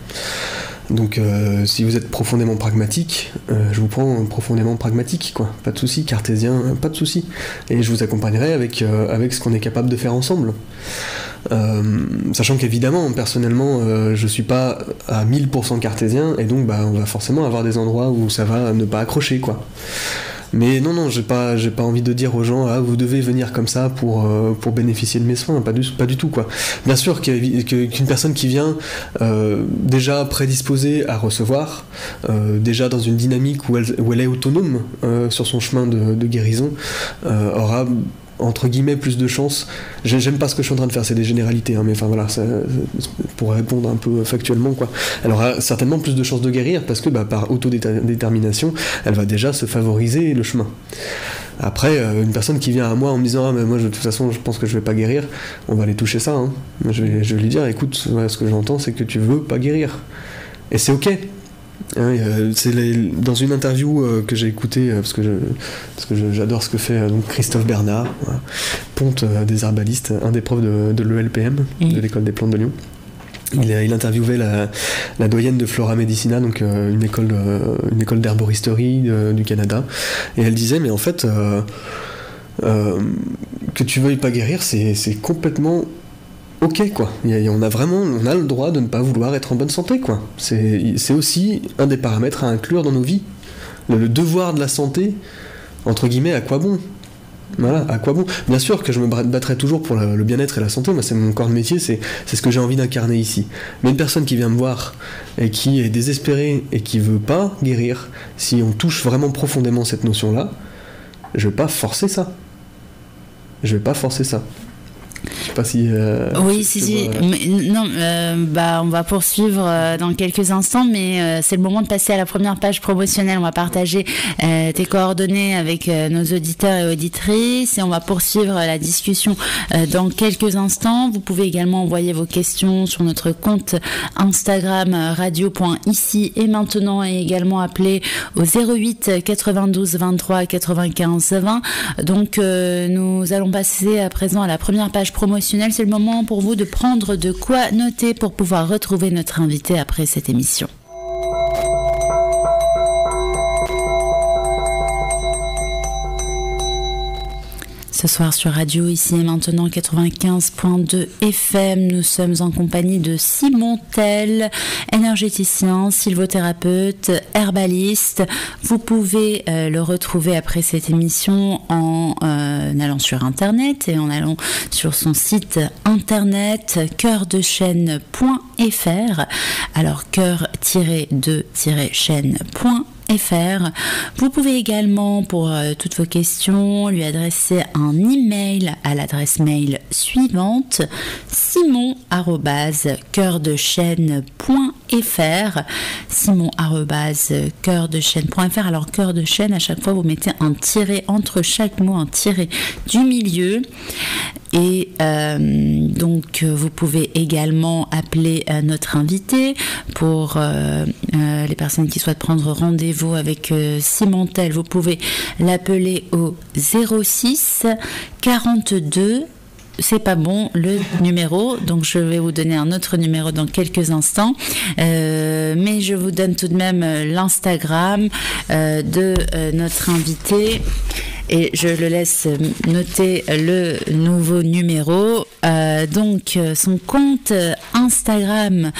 Donc euh, si vous êtes profondément pragmatique, euh, je vous prends profondément pragmatique, quoi. Pas de souci, cartésien, pas de souci. Et je vous accompagnerai avec, euh, avec ce qu'on est capable de faire ensemble. sachant qu'évidemment, personnellement, je suis pas à 1000% cartésien, et donc bah, on va forcément avoir des endroits où ça va ne pas accrocher, quoi. Mais non, non, j'ai pas, j'ai pas envie de dire aux gens, ah, vous devez venir comme ça pour, euh, pour bénéficier de mes soins, pas du, pas du tout, quoi. Bien sûr qu'une personne qui vient euh, déjà prédisposée à recevoir, euh, déjà dans une dynamique où elle, est autonome sur son chemin de guérison, aura entre guillemets plus de chance. J'aime pas ce que je suis en train de faire, c'est des généralités, hein, mais enfin voilà, pour répondre un peu factuellement quoi. Elle aura certainement plus de chances de guérir parce que bah, par autodétermination, elle va déjà se favoriser le chemin. Après, euh, une personne qui vient à moi en me disant ah mais moi de toute façon je pense que je vais pas guérir, on va aller toucher ça. Hein. Je, vais, je, vais, lui dire écoute, ce que j'entends c'est que tu veux pas guérir. Et c'est ok, Hein, c'est dans une interview euh, que j'ai écoutée, euh, parce que, j'adore ce que fait euh, donc Christophe Bernard, ponte des herbalistes, un des profs de, l'ELPM, de l'école des plantes de Lyon. Il, il interviewait la, doyenne de Flora Medicina, donc une école, une école d'herboristerie du Canada, et elle disait mais en fait que tu veuilles pas guérir, c'est complètement ok quoi. on a vraiment, on a le droit de ne pas vouloir être en bonne santé quoi. C'est aussi un des paramètres à inclure dans nos vies. Le, devoir de la santé, entre guillemets, à quoi bon? Voilà, à quoi bon? Bien sûr que je me battrai toujours pour le, bien-être et la santé, moi c'est mon corps de métier, c'est ce que j'ai envie d'incarner ici. Mais une personne qui vient me voir et qui est désespérée et qui veut pas guérir, si on touche vraiment profondément cette notion-là, je vais pas forcer ça. Je vais pas forcer ça. Je sais pas si. Euh, oui, si, si. non, euh, bah, on va poursuivre euh, dans quelques instants, mais c'est le moment de passer à la première page promotionnelle. On va partager tes coordonnées avec nos auditeurs et auditrices et on va poursuivre la discussion dans quelques instants. Vous pouvez également envoyer vos questions sur notre compte Instagram radio.ici et maintenant et également appeler au 08 92 23 95 20. Donc, nous allons passer à présent à la première page promotionnel, c'est le moment pour vous de prendre de quoi noter pour pouvoir retrouver notre invité après cette émission. Ce soir sur Radio, ici et maintenant 95.2 FM. Nous sommes en compagnie de Simon Tell, énergéticien, sylvothérapeute, herbaliste. Vous pouvez euh, le retrouver après cette émission en euh, allant sur Internet et en allant sur son site internet cœurdechaîne.fr. Alors cœur-de-chaîne.fr vous pouvez également, pour euh, toutes vos questions, lui adresser un email à l'adresse mail suivante simon simon alors cœur de chaîne à chaque fois vous mettez un tiret entre chaque mot un tiret du milieu. Et euh, donc vous pouvez également appeler euh, notre invité pour les personnes qui souhaitent prendre rendez-vous vous avec euh, Simontel, vous pouvez l'appeler au 06 42 c'est pas bon le numéro, donc je vais vous donner un autre numéro dans quelques instants. Euh, mais je vous donne tout de même l'Instagram euh, de notre invité et je le laisse noter le nouveau numéro. Euh, donc son compte Instagram,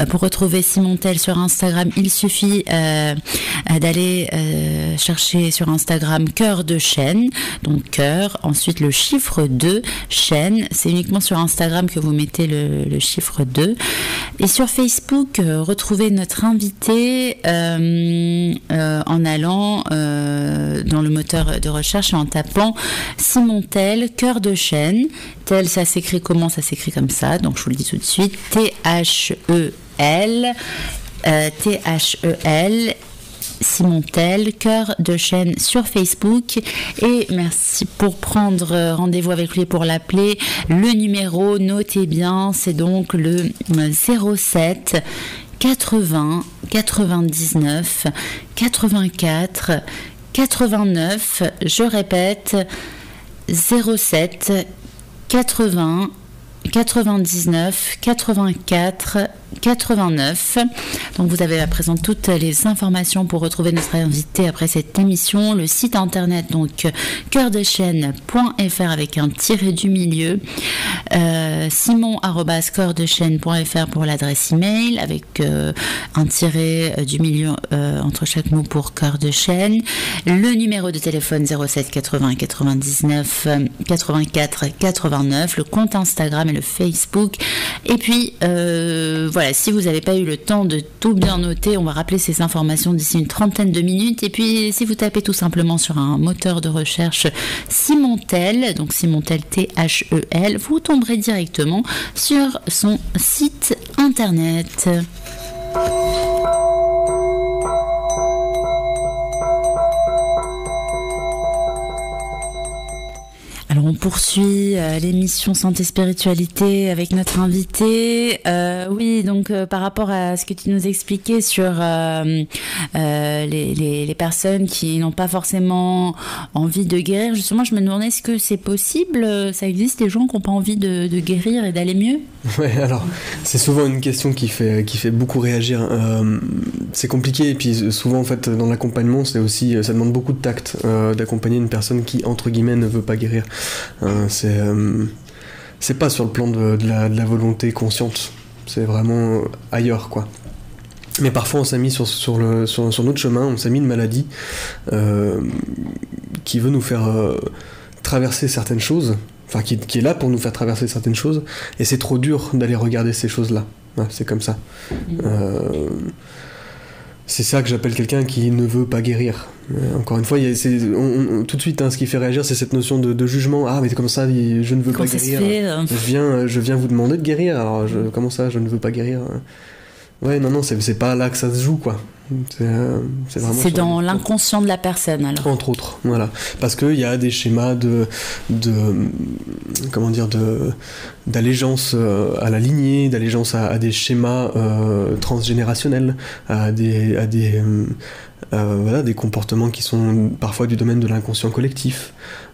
euh, pour retrouver Simontel sur Instagram, il suffit euh, d'aller chercher sur Instagram cœur de chaîne, donc cœur, ensuite le chiffre 2, chaîne, c'est uniquement sur Instagram que vous mettez le, chiffre 2. Et sur Facebook, retrouvez notre invité en allant dans le moteur de recherche cherche en tapant Simon Tel, cœur de chaîne. Tel, ça s'écrit comment? Ça s'écrit comme ça, donc je vous le dis tout de suite. T-H-E-L. Euh, T-H-E-L Simon Tel, cœur de chaîne sur Facebook. Et merci pour prendre rendez-vous avec lui pour l'appeler. Le numéro, notez bien, c'est donc le 07 80 99 84 89, je répète, 07 80 99 84 89. Donc vous avez à présent toutes les informations pour retrouver notre invité après cette émission. Le site internet donc cœurdechaîne.fr avec un tiré du milieu. Euh, simon.cœurdechaîne.fr pour l'adresse email avec euh, un tiré euh, du milieu euh, entre chaque mot pour cœur de chaîne. Le numéro de téléphone 07 80 99 84 89. Le compte Instagram et le Facebook. Et puis euh, voilà, si vous n'avez pas eu le temps de tout bien noter, on va rappeler ces informations d'ici une trentaine de minutes. Et puis si vous tapez tout simplement sur un moteur de recherche Simontel, donc Simontel T-H-E-L, vous tomberez directement sur son site internet. On poursuit euh, l'émission Santé Spiritualité avec notre invité. Euh, oui, donc euh, par rapport à ce que tu nous expliquais sur les, personnes qui n'ont pas forcément envie de guérir, justement, je me demandais est-ce que c'est possible Ça existe des gens qui n'ont pas envie de, guérir et d'aller mieux? Ouais, alors c'est souvent une question qui fait, qui fait beaucoup réagir. C'est compliqué et puis souvent en fait dans l'accompagnement c'est aussi ça demande beaucoup de tact d'accompagner une personne qui entre guillemets ne veut pas guérir. Euh, c'est euh, c'est pas sur le plan de, de la, de la volonté consciente, c'est vraiment ailleurs quoi. Mais parfois on s'est mis sur, sur, le, sur, sur notre chemin, on s'est mis une maladie euh, qui veut nous faire euh, traverser certaines choses, enfin qui, qui est là pour nous faire traverser certaines choses, et c'est trop dur d'aller regarder ces choses-là. Ouais, c'est comme ça. Euh, c'est ça que j'appelle quelqu'un qui ne veut pas guérir. Euh, encore une fois, il y a- c'est- on- on- tout de suite, hein, ce qui fait réagir, c'est cette notion de, de jugement. Ah, mais comme ça, je ne veux pas guérir. fait euh Je viens, je viens vous demander de guérir. Alors, je, comment ça, je ne veux pas guérir? Ouais, non, non, c'est pas là que ça se joue, quoi. C'est euh, dans l'inconscient de la personne alors. entre autres, voilà. Parce qu'il y a des schémas de, de comment dire, de d'allégeance euh, à la lignée, d'allégeance à, à des schémas euh, transgénérationnels, à des, à des, euh, voilà, des comportements qui sont parfois du domaine de l'inconscient collectif.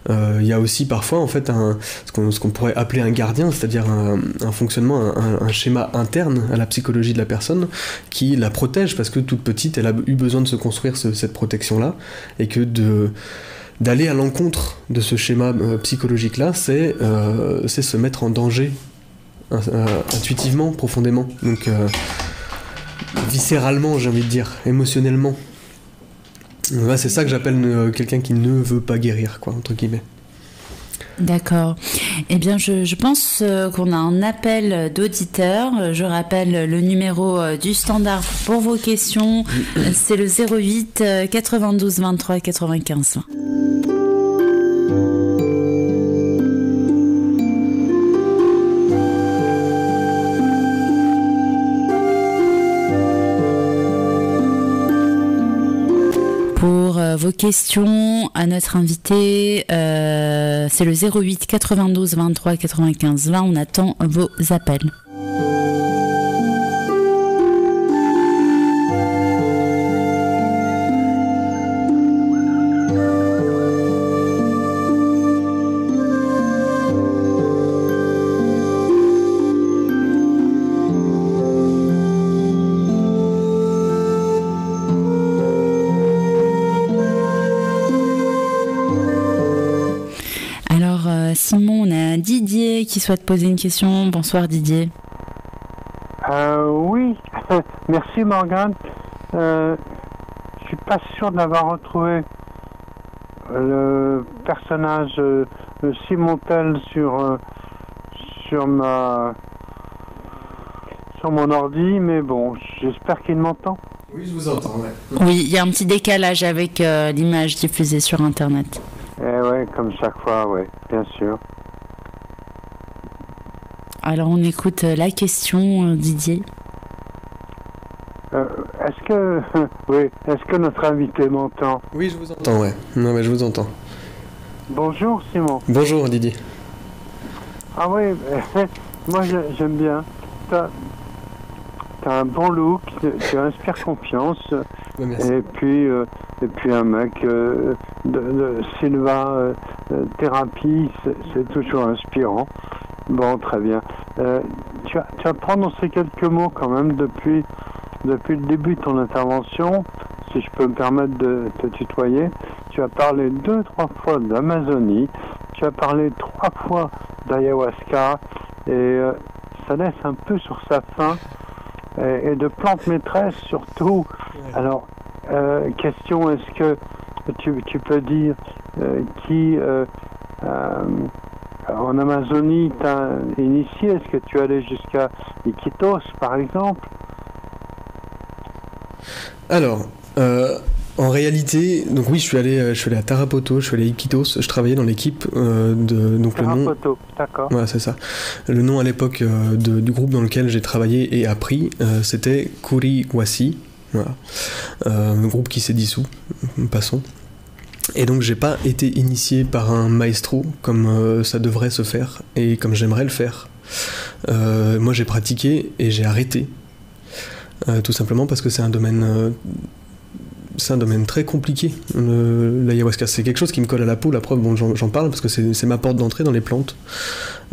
Euh, Il y a aussi parfois en fait un, ce qu'on pourrait appeler un gardien, c'est-à-dire un, fonctionnement, un, schéma interne à la psychologie de la personne qui la protège parce que toute petite elle a eu besoin de se construire ce- cette protection-là et que de d'aller à l'encontre de ce schéma euh, psychologique-là, c'est se mettre en danger intuitivement, profondément, donc viscéralement, j'ai envie de dire, émotionnellement. C'est ça que j'appelle euh, quelqu'un qui ne veut pas guérir, quoi, entre guillemets. D'accord. Eh bien, je, je pense euh, qu'on a un appel d'auditeurs. Euh, Je rappelle le numéro du standard pour vos questions. C'est le 08 euh, 92 23 95 questions à notre invité, euh, c'est le 08 92 23 95 20. On attend vos appels. Souhaite poser une question. Bonsoir Didier. Euh, oui, merci Morgane. Euh, je suis pas sûr d'avoir retrouvé le personnage euh, de Simontel sur euh, sur ma sur mon ordi, mais bon, j'espère qu'il m'entend. Oui, je vous entends, ouais. Oui, il y a un petit décalage avec euh, l'image diffusée sur Internet. Eh ouais, comme chaque fois, ouais, bien sûr. Alors, on écoute euh, la question, euh, Didier. Euh, est-ce que oui, est-ce que notre invité m'entend? Oui, je vous entends, ouais. Non, mais je vous entends. Bonjour Simon. Bonjour Didier. Ah oui, moi j'ai- j'aime bien. T'as as un bon look, tu inspires confiance. Ouais, merci. Et puis, euh, et puis un mec euh, de, de Silva euh, euh, Thérapie, c'est- c'est toujours inspirant. Bon, très bien. Euh, tu, as, tu as prononcé quelques mots quand même depuis, depuis le début de ton intervention, si je peux me permettre de te tutoyer. Tu as parlé deux, trois fois d'Amazonie, tu as parlé trois fois d'ayahuasca, et euh, ça laisse un peu sur sa et, et de plantes maîtresses surtout. Alors, euh, question, est-ce que tu, tu peux dire euh, qui euh, euh, en Amazonie t'a initié Est-ce que tu es allé jusqu'à Iquitos par exemple? Alors, euh, en réalité, donc oui, je suis allé, euh, je suis allé à Tarapoto, je suis allé à Iquitos, je travaillais dans l'équipe euh, de donc le nom. Tarapoto, d'accord. Voilà, c'est ça. Le nom à l'époque euh, du groupe dans lequel j'ai travaillé et appris, c'était Kuriwasi. Voilà. Un groupe qui s'est dissous, passons. Et donc j'ai pas été initié par un maestro comme euh, ça devrait se faire et comme j'aimerais le faire. Euh, moi j'ai pratiqué et j'ai arrêté. Euh, tout simplement parce que c'est un domaine c'est un domaine très compliqué, l'ayahuasca. C'est quelque chose qui me colle à la peau, la preuve, bon, j'en parle parce que c'est ma porte d'entrée dans les plantes.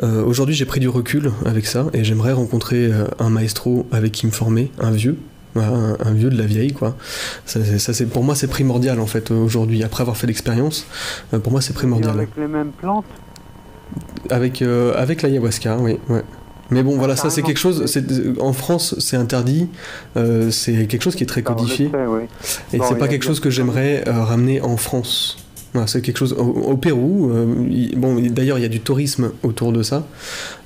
Aujourd'hui, j'ai pris du recul avec ça et j'aimerais rencontrer un maestro avec qui me former, un vieux. Un, un vieux de la vieille quoi. Ça, c'est- ça, c'est pour moi c'est primordial en fait aujourd'hui. Après avoir fait l'expérience, euh, pour moi c'est Et primordial. avec les mêmes plantes? Avec euh, avec l'ayahuasca, oui. Ouais. Mais bon, voilà, ça c'est quelque chose. c'est- En France, c'est interdit. euh, c'est quelque chose qui est très codifié. sais, oui. Et Bon, c'est pas quelque chose que j'aimerais euh, ramener en France. Voilà, c'est quelque chose au, au Pérou. euh, bon, d'ailleurs, il y a du tourisme autour de ça.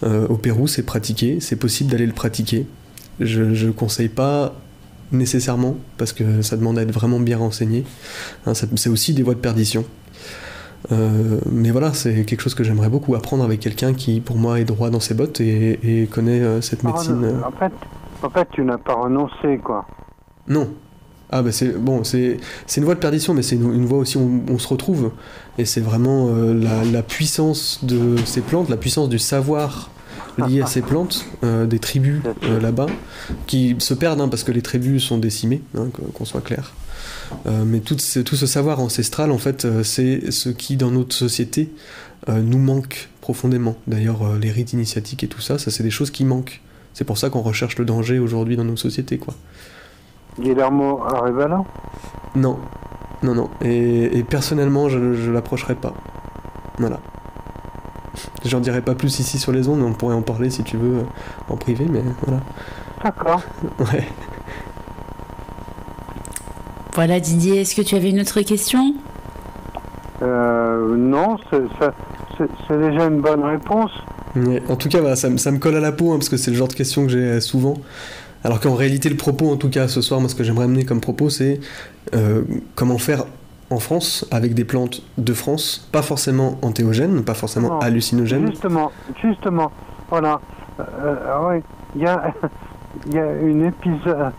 Euh, au Pérou, c'est pratiqué, c'est possible d'aller le pratiquer. Je, je conseille pas nécessairement parce que ça demande à être vraiment bien renseigné. Hein, c'est aussi des voies de perdition. Euh, mais voilà, c'est quelque chose que j'aimerais beaucoup apprendre avec quelqu'un qui, pour moi, est droit dans ses bottes et, et connaît euh, cette Ah, médecine. euh, En fait, en fait, tu n'as pas renoncé, quoi. non. Ah bah c'est bon, c'est c'est une voie de perdition, mais c'est une, une voie aussi où on se retrouve. Et c'est vraiment euh, la, la puissance de ces plantes, la puissance du savoir lié à ces plantes, euh, des tribus euh, là-bas, qui se perdent hein, parce que les tribus sont décimées, hein, qu'on soit clair. Euh, mais tout ce, tout ce savoir ancestral, en fait, c'est ce qui, dans notre société, nous manque profondément. D'ailleurs, les rites initiatiques et tout ça, ça c'est des choses qui manquent. C'est pour ça qu'on recherche le danger aujourd'hui dans nos sociétés, quoi. Guillermo Arevalo Non, non, non. Et, et personnellement, je, je l'approcherai pas. Voilà. J'en dirai pas plus ici sur les ondes, mais on pourrait en parler si tu veux euh, en privé, mais voilà. D'accord. Ouais. Voilà Didier, est-ce que tu avais une autre question? Euh, non, c'est ça- c'est- c'est déjà une bonne réponse. En tout cas, voilà, ça, me- ça me colle à la peau, hein, parce que c'est le genre de question que j'ai euh, souvent. Alors qu'en réalité, le propos, en tout cas, ce soir, moi, ce que j'aimerais amener comme propos, c'est euh, comment faire en France avec des plantes de France, pas forcément antéogènes, pas forcément Non. hallucinogènes. Justement, justement, voilà. Euh, euh, ouais, il y a, il y a une épisode,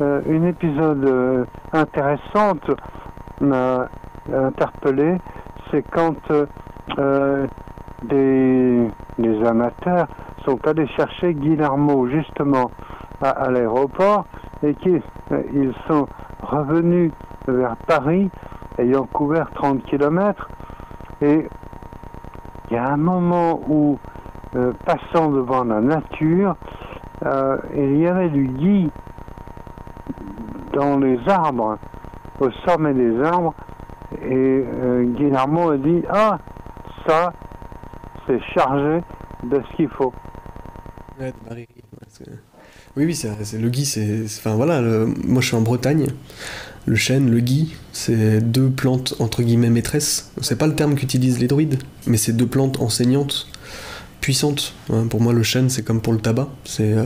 euh, une épisode intéressante m'a interpellé, c'est quand euh, des, des amateurs sont allés chercher Guillermo justement à, à l'aéroport et qu'ils ils sont revenus vers Paris ayant couvert 30 km et il y a un moment où, euh, passant devant la nature, euh, il y avait du gui dans les arbres, au sommet des arbres, et euh, a dit Ah, ça, c'est chargé de ce qu'il faut. Oui, oui, c'est le gui, c'est. c'est- Enfin voilà, le- moi je suis en Bretagne. Le chêne, le gui, c'est deux plantes entre guillemets maîtresses. C'est pas le terme qu'utilisent les druides, mais c'est deux plantes enseignantes, puissantes. hein. Pour moi, le chêne, c'est comme pour le tabac. C'est euh,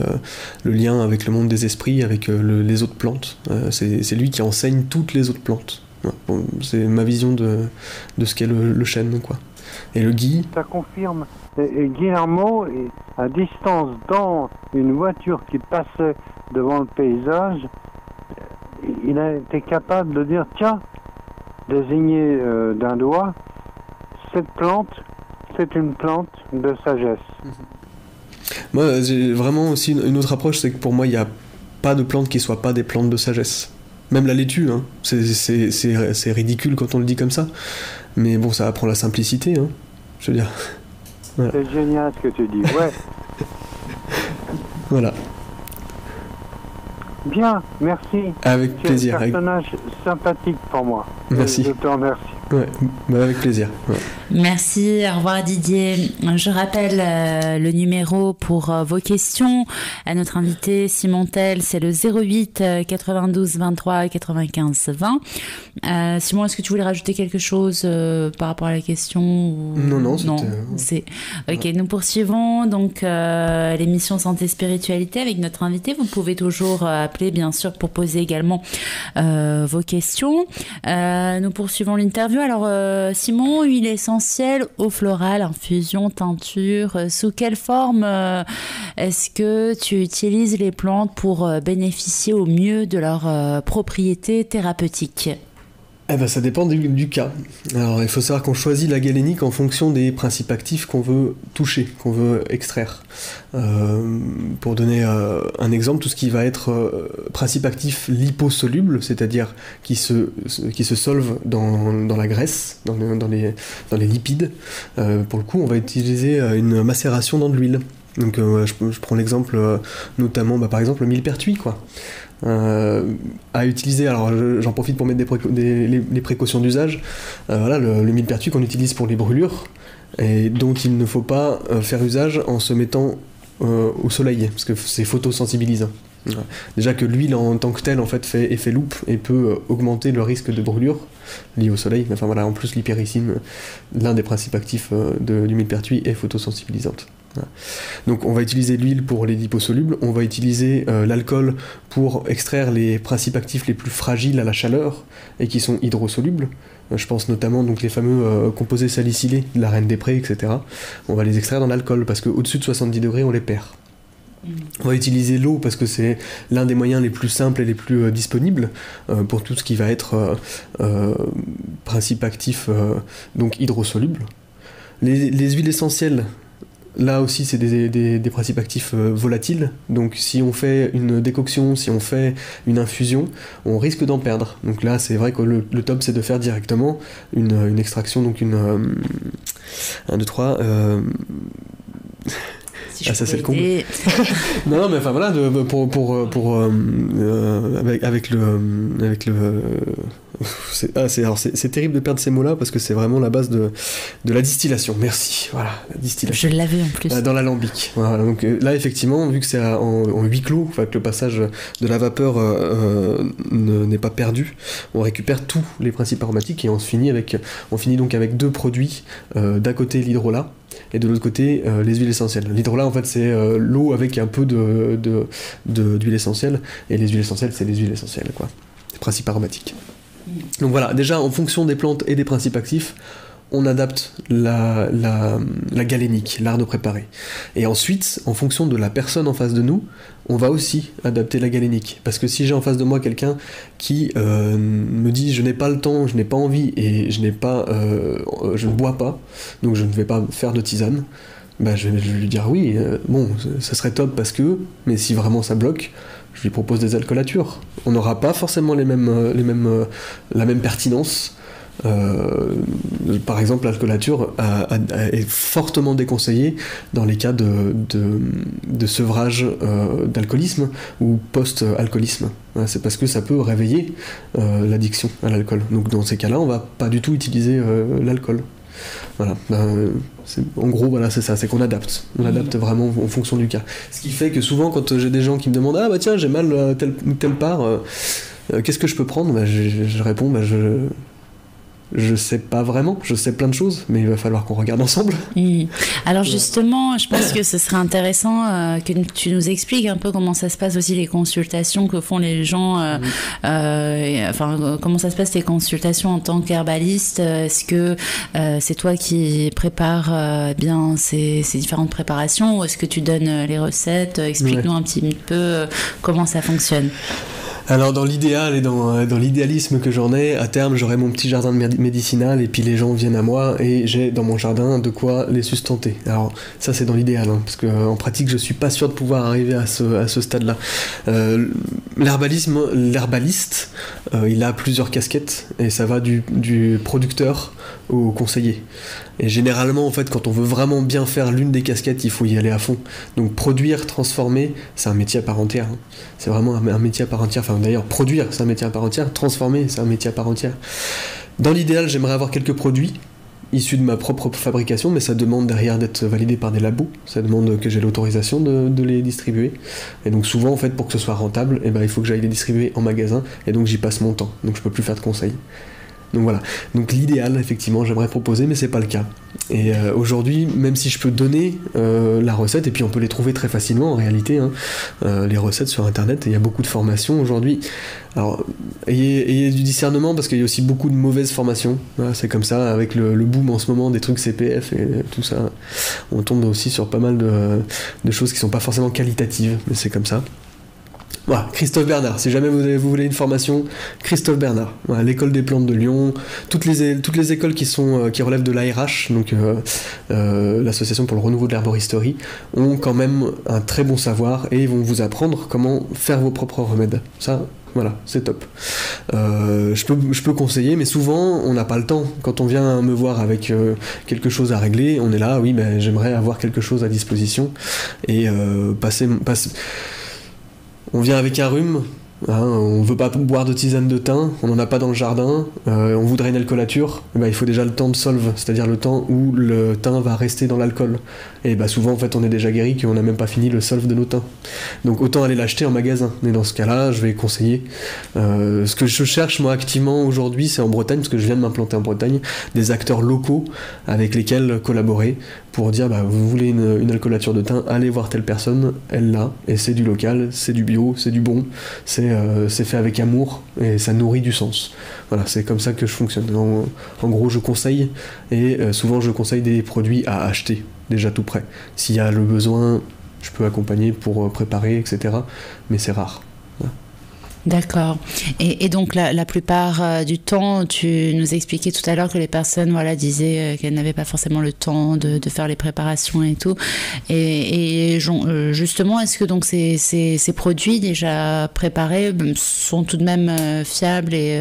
le lien avec le monde des esprits, avec euh, le- les autres plantes. Euh, c'est lui qui enseigne toutes les autres plantes. C'est ma vision de, ce qu'est le, chêne, quoi. Et le gui, Ça confirme. Et, et à distance dans une voiture qui passait devant le paysage, il a été capable de dire tiens, désigner euh, d'un doigt, cette plante, c'est une plante de sagesse. Moi, j'ai vraiment aussi une autre approche, c'est que pour moi, il n'y a pas de plantes qui soient pas des plantes de sagesse. Même la laitue, hein. c'est ridicule quand on le dit comme ça. Mais bon, ça apprend la simplicité, hein. je veux dire. C'est génial ce que tu dis, ouais. voilà. Bien, merci. Avec Tu plaisir. un avec- personnage sympathique pour moi. Merci. Je te remercie. Ouais, bah, avec plaisir. ouais. Merci, au revoir Didier. Je rappelle euh, le numéro pour euh, vos questions à notre invité Simon Tell, c'est le 08 euh, 92 23 95 20. Euh, Simon, est-ce que tu voulais rajouter quelque chose euh, par rapport à la question ou- Non, non, c'était- c'est ok. Nous poursuivons donc l'émission santé spiritualité avec notre invité. Vous pouvez toujours appeler bien sûr pour poser également vos questions. Nous poursuivons l'interview. Alors, euh, Simon, huile essentielle, eau florale, infusion, teinture, euh, sous quelle forme euh, est-ce que tu utilises les plantes pour bénéficier au mieux de leurs propriétés thérapeutiques Eh ben, ça dépend du, cas. Alors, il faut savoir qu'on choisit la galénique en fonction des principes actifs qu'on veut toucher, qu'on veut extraire. Euh, pour donner euh, un exemple, tout ce qui va être euh, principe actif liposoluble, c'est-à-dire qui se, qui se solve dans, dans la graisse, dans, dans les, dans les lipides, pour le coup, on va utiliser une macération dans de l'huile. Donc, euh, je, prends l'exemple euh, notamment, bah, par exemple, le millepertuis, quoi. Euh, à utiliser, alors je- j'en profite pour mettre des les, précautions d'usage. Voilà, le, le millepertuis qu'on utilise pour les brûlures et dont il ne faut pas faire usage en se mettant au soleil parce que c'est photosensibilisant. Déjà que l'huile en tant que telle en fait fait effet loupe et peut augmenter le risque de brûlure lié au soleil. Enfin voilà, en plus l'hypéricine, l'un des principes actifs de, du millepertuis est photosensibilisante. Donc on va utiliser l'huile pour les liposolubles, on va utiliser euh, l'alcool pour extraire les principes actifs les plus fragiles à la chaleur et qui sont hydrosolubles. Euh, Je pense notamment donc les fameux euh, composés salicylés de la reine des prés, etc. On va les extraire dans l'alcool parce qu'au-dessus de 70 degrés, on les perd. On va utiliser l'eau parce que c'est l'un des moyens les plus simples et les plus euh, disponibles euh, pour tout ce qui va être euh, principe actif donc hydrosoluble. Les, les huiles essentielles, là aussi c'est des, principes actifs euh, volatiles. Donc si on fait une décoction, si on fait une infusion, on risque d'en perdre. Donc là c'est vrai que le, le top c'est de faire directement une, une extraction, donc une... 1, 2, 3... Si Ah, ça, c'est le comble. Non, non, mais enfin voilà, de- pour, pour, pour, euh, euh, avec, avec le. Avec le c'est ah, c'est- alors, c'est- c'est terrible de perdre ces mots-là parce que c'est vraiment la base de, de la distillation. Merci. Voilà, la distillation. Je l'avais en plus. Euh, Dans l'alambic. Voilà, donc euh, là, effectivement, vu que c'est en, en huis clos, enfin, que le passage de la vapeur euh, euh, ne- n'est pas perdu, on récupère tous les principes aromatiques et on se finit avec, on finit donc avec deux produits. Euh, D'un côté l'hydrolat et de l'autre côté euh, les huiles essentielles. L'hydrolat, en fait, c'est euh, l'eau avec un peu de de- de- d'huile essentielle et les huiles essentielles, c'est les huiles essentielles, quoi. Les principes aromatiques. Donc voilà, déjà en fonction des plantes et des principes actifs, on adapte la, galénique, l'art de préparer. Et ensuite, en fonction de la personne en face de nous, on va aussi adapter la galénique. Parce que si j'ai en face de moi quelqu'un qui euh, me dit je n'ai pas le temps, je n'ai pas envie et je n'ai pas, euh, je ne bois pas, donc je ne vais pas faire de tisane, bah je, vais, lui dire oui, euh, bon, ça serait top parce que, mais si vraiment ça bloque, je lui propose des alcoolatures. On n'aura pas forcément les mêmes, les mêmes, la même pertinence. Euh, par exemple, l'alcoolature a- est fortement déconseillée dans les cas de, de, de sevrage euh, d'alcoolisme ou post-alcoolisme. Voilà, C'est parce que ça peut réveiller euh, l'addiction à l'alcool. Donc dans ces cas-là, on va pas du tout utiliser euh, l'alcool. Voilà. Ben, en gros, voilà, c'est ça, c'est qu'on adapte. On adapte vraiment en fonction du cas. Ce qui fait que souvent, quand j'ai des gens qui me demandent Ah bah tiens, j'ai mal telle, telle part, euh, euh, qu'est-ce que je peux prendre? Bah, je, je- je réponds bah, je, je sais pas vraiment, je sais plein de choses, mais il va falloir qu'on regarde ensemble. Alors justement, je pense que ce serait intéressant euh, que tu nous expliques un peu comment ça se passe aussi les consultations que font les gens. euh, euh, enfin, comment ça se passe les consultations en tant qu'herbaliste? Est-ce que c'est toi qui prépares euh, bien ces, ces différentes préparations ou est-ce que tu donnes les recettes? Explique-nous un petit peu comment ça fonctionne. Alors dans l'idéal et dans, dans l'idéalisme que j'en ai, à terme j'aurai mon petit jardin médicinal et puis les gens viennent à moi et j'ai dans mon jardin de quoi les sustenter. Alors ça c'est dans l'idéal, hein, parce qu'en pratique je suis pas sûr de pouvoir arriver à ce, à ce stade-là. Euh, l'herbalisme, l'herbaliste, euh, il a plusieurs casquettes et ça va du producteur au conseiller. Et généralement, en fait, quand on veut vraiment bien faire l'une des casquettes, il faut y aller à fond. Donc produire, transformer, c'est un métier à part entière. Hein. C'est vraiment un, métier à part entière. Enfin, d'ailleurs, produire, c'est un métier à part entière. Transformer, c'est un métier à part entière. Dans l'idéal, j'aimerais avoir quelques produits issus de ma propre fabrication, mais ça demande derrière d'être validé par des labos. Ça demande que j'ai l'autorisation de, les distribuer. Et donc souvent, en fait, pour que ce soit rentable, eh ben, il faut que j'aille les distribuer en magasin. Et donc j'y passe mon temps. Donc je peux plus faire de conseils. Donc voilà. Donc l'idéal, effectivement, j'aimerais proposer, mais c'est pas le cas. Et euh, aujourd'hui, même si je peux donner euh, la recette, et puis on peut les trouver très facilement en réalité, hein, euh, les recettes sur internet, il y a beaucoup de formations aujourd'hui. Alors, ayez, du discernement parce qu'il y a aussi beaucoup de mauvaises formations. c'est comme ça, avec le, boom en ce moment des trucs CPF et tout ça, on tombe aussi sur pas mal de, de choses qui sont pas forcément qualitatives, mais c'est comme ça. Voilà, Christophe Bernard, si jamais vous, voulez une formation, Christophe Bernard, l'école des plantes de Lyon, toutes les, écoles euh, qui relèvent de l'ARH, donc euh, euh, l'association pour le renouveau de l'arboristerie, ont quand même un très bon savoir et ils vont vous apprendre comment faire vos propres remèdes. Ça, voilà, c'est top. je, peux, conseiller, mais souvent on n'a pas le temps. Quand on vient me voir avec quelque chose à régler, on est là, oui, mais j'aimerais avoir quelque chose à disposition et passer on vient avec un rhume, Hein, on veut pas boire de tisane de thym, on n'en a pas dans le jardin, euh, on voudrait une alcoolature, eh ben, il faut déjà le temps de solve, c'est-à-dire le temps où le thym va rester dans l'alcool. Et bah souvent en fait on est déjà guéri qu'on n'a même pas fini le solve de nos thym. Donc autant aller l'acheter en magasin. Mais dans ce cas-là, je vais conseiller. Euh, ce que je cherche moi activement aujourd'hui, c'est en Bretagne, parce que je viens de m'implanter en Bretagne, des acteurs locaux avec lesquels collaborer pour dire bah, vous voulez une, alcoolature de thym, allez voir telle personne, elle l'a, et c'est du local, c'est du bio, c'est du bon, c'est euh, fait avec amour et ça nourrit du sens. Voilà, c'est comme ça que je fonctionne. En, gros, je conseille et euh, souvent je conseille des produits à acheter déjà tout prêt. S'il y a le besoin, je peux accompagner pour euh, préparer, etc. Mais c'est rare. D'accord. Et, donc la, plupart euh, du temps, tu nous expliquais tout à l'heure que les personnes voilà, disaient euh, qu'elles n'avaient pas forcément le temps de, faire les préparations et tout. Et, justement, est-ce que donc ces, produits déjà préparés sont tout de même fiables et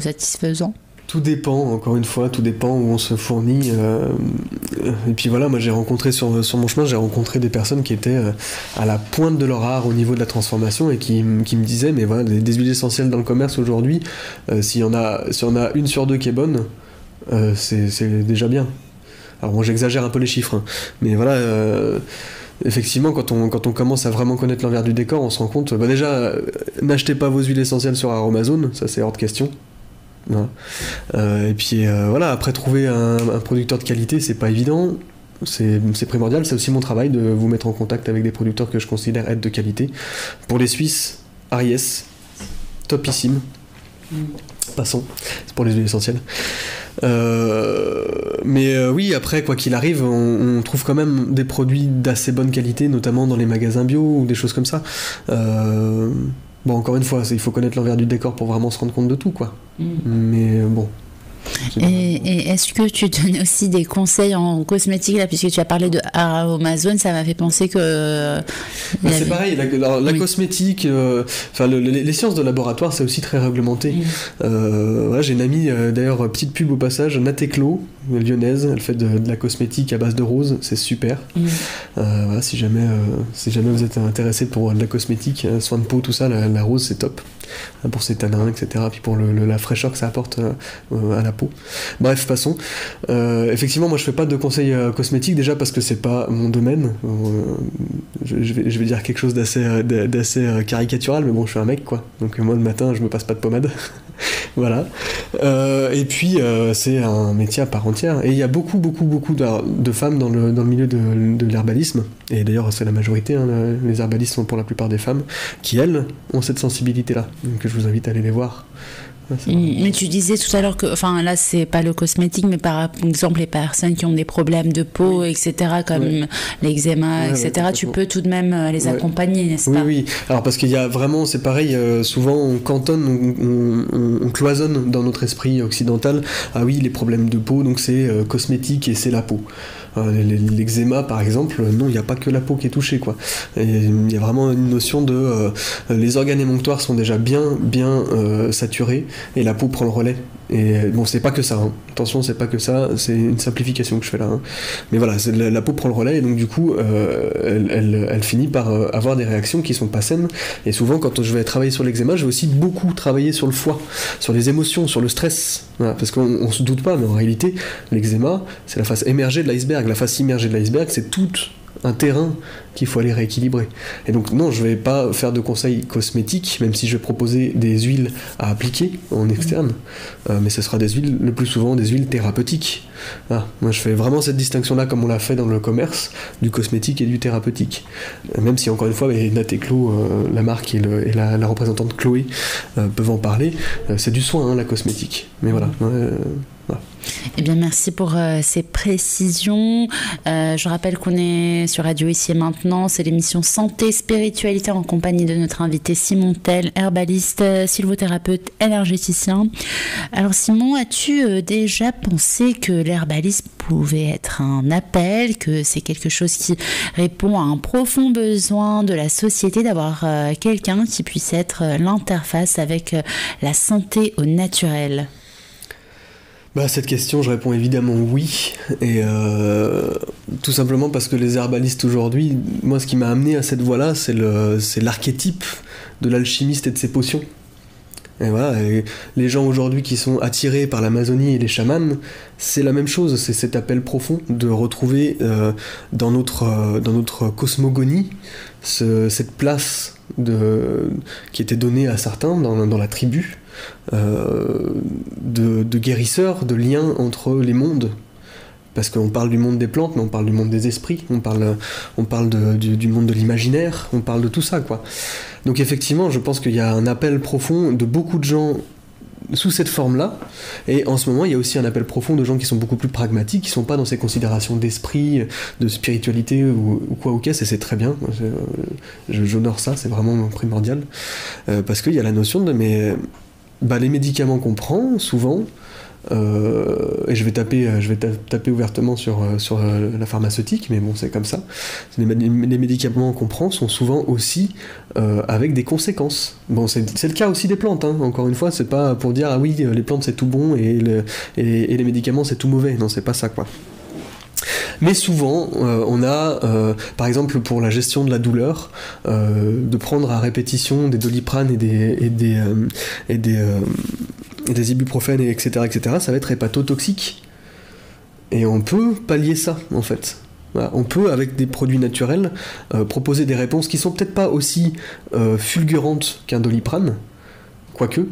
satisfaisants? Tout dépend, encore une fois, tout dépend où on se fournit. Euh, et puis voilà, moi j'ai rencontré sur, mon chemin, j'ai rencontré des personnes qui étaient euh, à la pointe de leur art au niveau de la transformation et qui, me disaient, mais voilà, des, huiles essentielles dans le commerce aujourd'hui, euh, s'il y, en a, si on a une sur deux qui est bonne, c'est déjà bien. Alors j'exagère un peu les chiffres, hein, mais voilà effectivement, quand on, quand on commence à vraiment connaître l'envers du décor, on se rend compte, bah déjà, n'achetez pas vos huiles essentielles sur Aromazone, ça c'est hors de question. Euh, et puis euh, voilà, après trouver un, producteur de qualité, c'est pas évident. C'est primordial, c'est aussi mon travail de vous mettre en contact avec des producteurs que je considère être de qualité. Pour les Suisses, Aries, topissime. Passons, c'est pour les huiles essentielles. Euh, mais oui, après, quoi qu'il arrive, on, trouve quand même des produits d'assez bonne qualité, notamment dans les magasins bio ou des choses comme ça. Bon, encore une fois, il faut connaître l'envers du décor pour vraiment se rendre compte de tout, quoi. Mm. Mais bon, et, est-ce que tu donnes aussi des conseils en cosmétique là, puisque tu as parlé de Amazon, ça m'a fait penser que. Bah, c'est pareil, la, cosmétique, euh, enfin les, sciences de laboratoire, c'est aussi très réglementé. Euh, j'ai une amie, euh, d'ailleurs, petite pub au passage, Nateclo, lyonnaise, elle fait de, la cosmétique à base de rose, c'est super. voilà, si jamais, si jamais vous êtes intéressé pour de la cosmétique, soin de peau, tout ça, la, rose c'est top pour ses tanins, etc. Puis pour la fraîcheur que ça apporte à la peau. Bref, passons. Euh, effectivement, moi je fais pas de conseils euh, cosmétiques déjà parce que c'est pas mon domaine. Euh, je, vais, je, vais, dire quelque chose d'assez, d'assez caricatural, mais bon, je suis un mec quoi. Donc moi le matin, je me passe pas de pommade. voilà. et puis c'est un métier à part entière. Et il y a beaucoup, beaucoup, beaucoup de, femmes dans le, dans le milieu de, l'herbalisme. Et d'ailleurs, c'est la majorité. Hein, les herbalistes sont pour la plupart des femmes qui elles ont cette sensibilité-là. Donc je vous invite à aller les voir. Mais tu disais tout à l'heure que, enfin là c'est pas le cosmétique, mais par exemple les personnes qui ont des problèmes de peau, etc., comme l'eczéma, etc., tu peux tout de même euh, les accompagner, n'est-ce pas? Oui, oui. Alors parce qu'il y a vraiment, c'est pareil, euh, souvent on cantonne, on, cloisonne dans notre esprit occidental. Ah oui, les problèmes de peau, donc c'est euh, cosmétique et c'est la peau. L'eczéma, par exemple, non, il n'y a pas que la peau qui est touchée, quoi. Il y a vraiment une notion de les organes émonctoires sont déjà bien, bien saturés et la peau prend le relais. Et bon, c'est pas que ça. Hein. Attention, c'est pas que ça. C'est une simplification que je fais là. Hein. Mais voilà, la, peau prend le relais et donc du coup, euh, elle, finit par euh, avoir des réactions qui sont pas saines. Et souvent, quand je vais travailler sur l'eczéma, je vais aussi beaucoup travailler sur le foie, sur les émotions, sur le stress. parce qu'on se doute pas, mais en réalité, l'eczéma, c'est la face émergée de l'iceberg. La face immergée de l'iceberg, c'est toute un terrain qu'il faut aller rééquilibrer. Et donc non, je vais pas faire de conseils cosmétiques, même si je vais proposer des huiles à appliquer en externe, euh, mais ce sera des huiles, le plus souvent des huiles thérapeutiques. Ah, moi je fais vraiment cette distinction-là comme on l'a fait dans le commerce, du cosmétique et du thérapeutique. Euh, même si encore une fois, Nat et Clo, euh, la marque et, la, représentante Chloé peuvent en parler, c'est du soin, hein, la cosmétique. Mais voilà. Eh bien, merci pour euh, ces précisions. Euh, je rappelle qu'on est sur Radio Ici et Maintenant. C'est l'émission Santé, Spiritualité en compagnie de notre invité Simon Tell, herbaliste, sylvothérapeute, énergéticien. Alors, Simon, as-tu euh, déjà pensé que l'herbalisme pouvait être un appel, que c'est quelque chose qui répond à un profond besoin de la société d'avoir quelqu'un qui puisse être l'interface avec la santé au naturel? Bah, cette question, je réponds évidemment oui. Et euh, tout simplement parce que les herbalistes aujourd'hui, moi, ce qui m'a amené à cette voie-là, c'est l'archétype de l'alchimiste et de ses potions. Et voilà, les gens aujourd'hui qui sont attirés par l'Amazonie et les chamans, c'est la même chose, c'est cet appel profond de retrouver euh, dans, notre, euh, dans notre cosmogonie cette place qui était donnée à certains dans la tribu, euh, de, guérisseurs, de liens entre les mondes. Parce qu'on parle du monde des plantes, mais on parle du monde des esprits, on parle, on parle du, monde de l'imaginaire, on parle de tout ça, quoi. Donc effectivement, je pense qu'il y a un appel profond de beaucoup de gens sous cette forme-là. Et en ce moment, il y a aussi un appel profond de gens qui sont beaucoup plus pragmatiques, qui sont pas dans ces considérations d'esprit, de spiritualité ou, quoi ou qu'est-ce, c'est très bien. J'honore ça, c'est vraiment primordial. Euh, parce qu'il y a la notion de mais bah, les médicaments qu'on prend, souvent, euh, et je vais taper, euh, je vais taper ouvertement sur, euh, sur la pharmaceutique, mais bon, c'est comme ça. Les, médicaments qu'on prend sont souvent aussi avec des conséquences. Bon, c'est le cas aussi des plantes, hein. encore une fois, c'est pas pour dire ah oui, les plantes c'est tout bon et, et, les médicaments c'est tout mauvais. Non, c'est pas ça quoi. Mais souvent, on a, par exemple, pour la gestion de la douleur, de prendre à répétition des doliprane et des, et ibuprofènes, etc., etc., ça va être hépatotoxique. Et on peut pallier ça, en fait. on peut, avec des produits naturels, euh, proposer des réponses qui sont peut-être pas aussi euh, fulgurantes qu'un doliprane, quoique.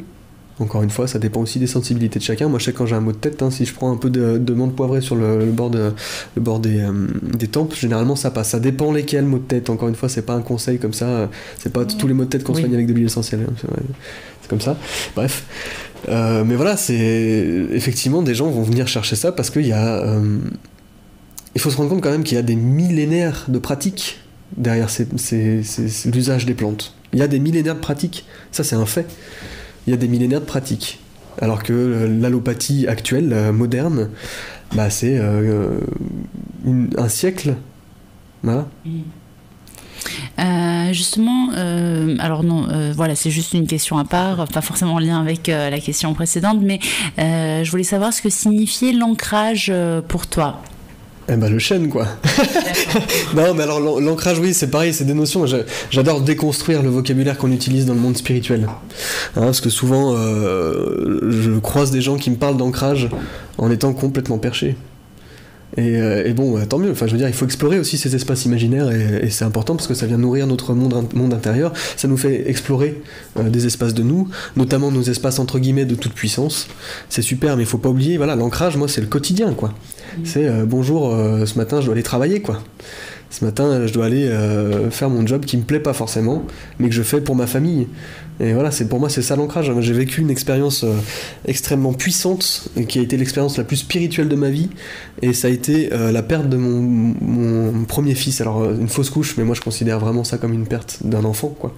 Encore une fois, ça dépend aussi des sensibilités de chacun. Moi, je sais quand j'ai un mot de tête, hein, si je prends un peu de, de menthe poivrée sur le, bord, le bord des, euh, des, tempes, généralement ça passe. Ça dépend lesquels mots de tête. Encore une fois, c'est pas un conseil comme ça. C'est pas tous les mots de tête qu'on soigne avec de l'huile essentielle. Hein, c'est comme ça. Bref. Euh, mais voilà, c'est effectivement des gens vont venir chercher ça parce qu'il y a. Euh, il faut se rendre compte quand même qu'il y a des millénaires de pratiques derrière l'usage des plantes. Il y a des millénaires de pratiques, ça c'est un fait. Il y a des millénaires de pratiques. Alors que l'allopathie actuelle, moderne, bah, c'est euh, un siècle. Voilà. Euh, justement, euh, alors non, euh, voilà, c'est juste une question à part, pas forcément en lien avec la question précédente, mais je voulais savoir ce que signifiait l'ancrage pour toi. Eh ben le chêne quoi. non mais alors l'ancrage oui c'est pareil c'est des notions. J'adore déconstruire le vocabulaire qu'on utilise dans le monde spirituel. Hein, parce que souvent je croise des gens qui me parlent d'ancrage en étant complètement perchés. Euh, et, bon, tant mieux. Enfin, je veux dire, il faut explorer aussi ces espaces imaginaires et, c'est important parce que ça vient nourrir notre monde, monde intérieur. Ça nous fait explorer euh, des espaces de nous, notamment nos espaces entre guillemets de toute puissance. C'est super, mais il faut pas oublier, voilà, l'ancrage, moi, c'est le quotidien, quoi. C'est euh, bonjour, ce matin, je dois aller travailler, quoi. Ce matin, je dois aller euh, faire mon job qui me plaît pas forcément, mais que je fais pour ma famille. Et voilà, c'est pour moi c'est ça l'ancrage. J'ai vécu une expérience euh, extrêmement puissante, qui a été l'expérience la plus spirituelle de ma vie, et ça a été euh, la perte de mon, mon premier fils. Alors euh, une fausse couche, mais moi je considère vraiment ça comme une perte d'un enfant, quoi.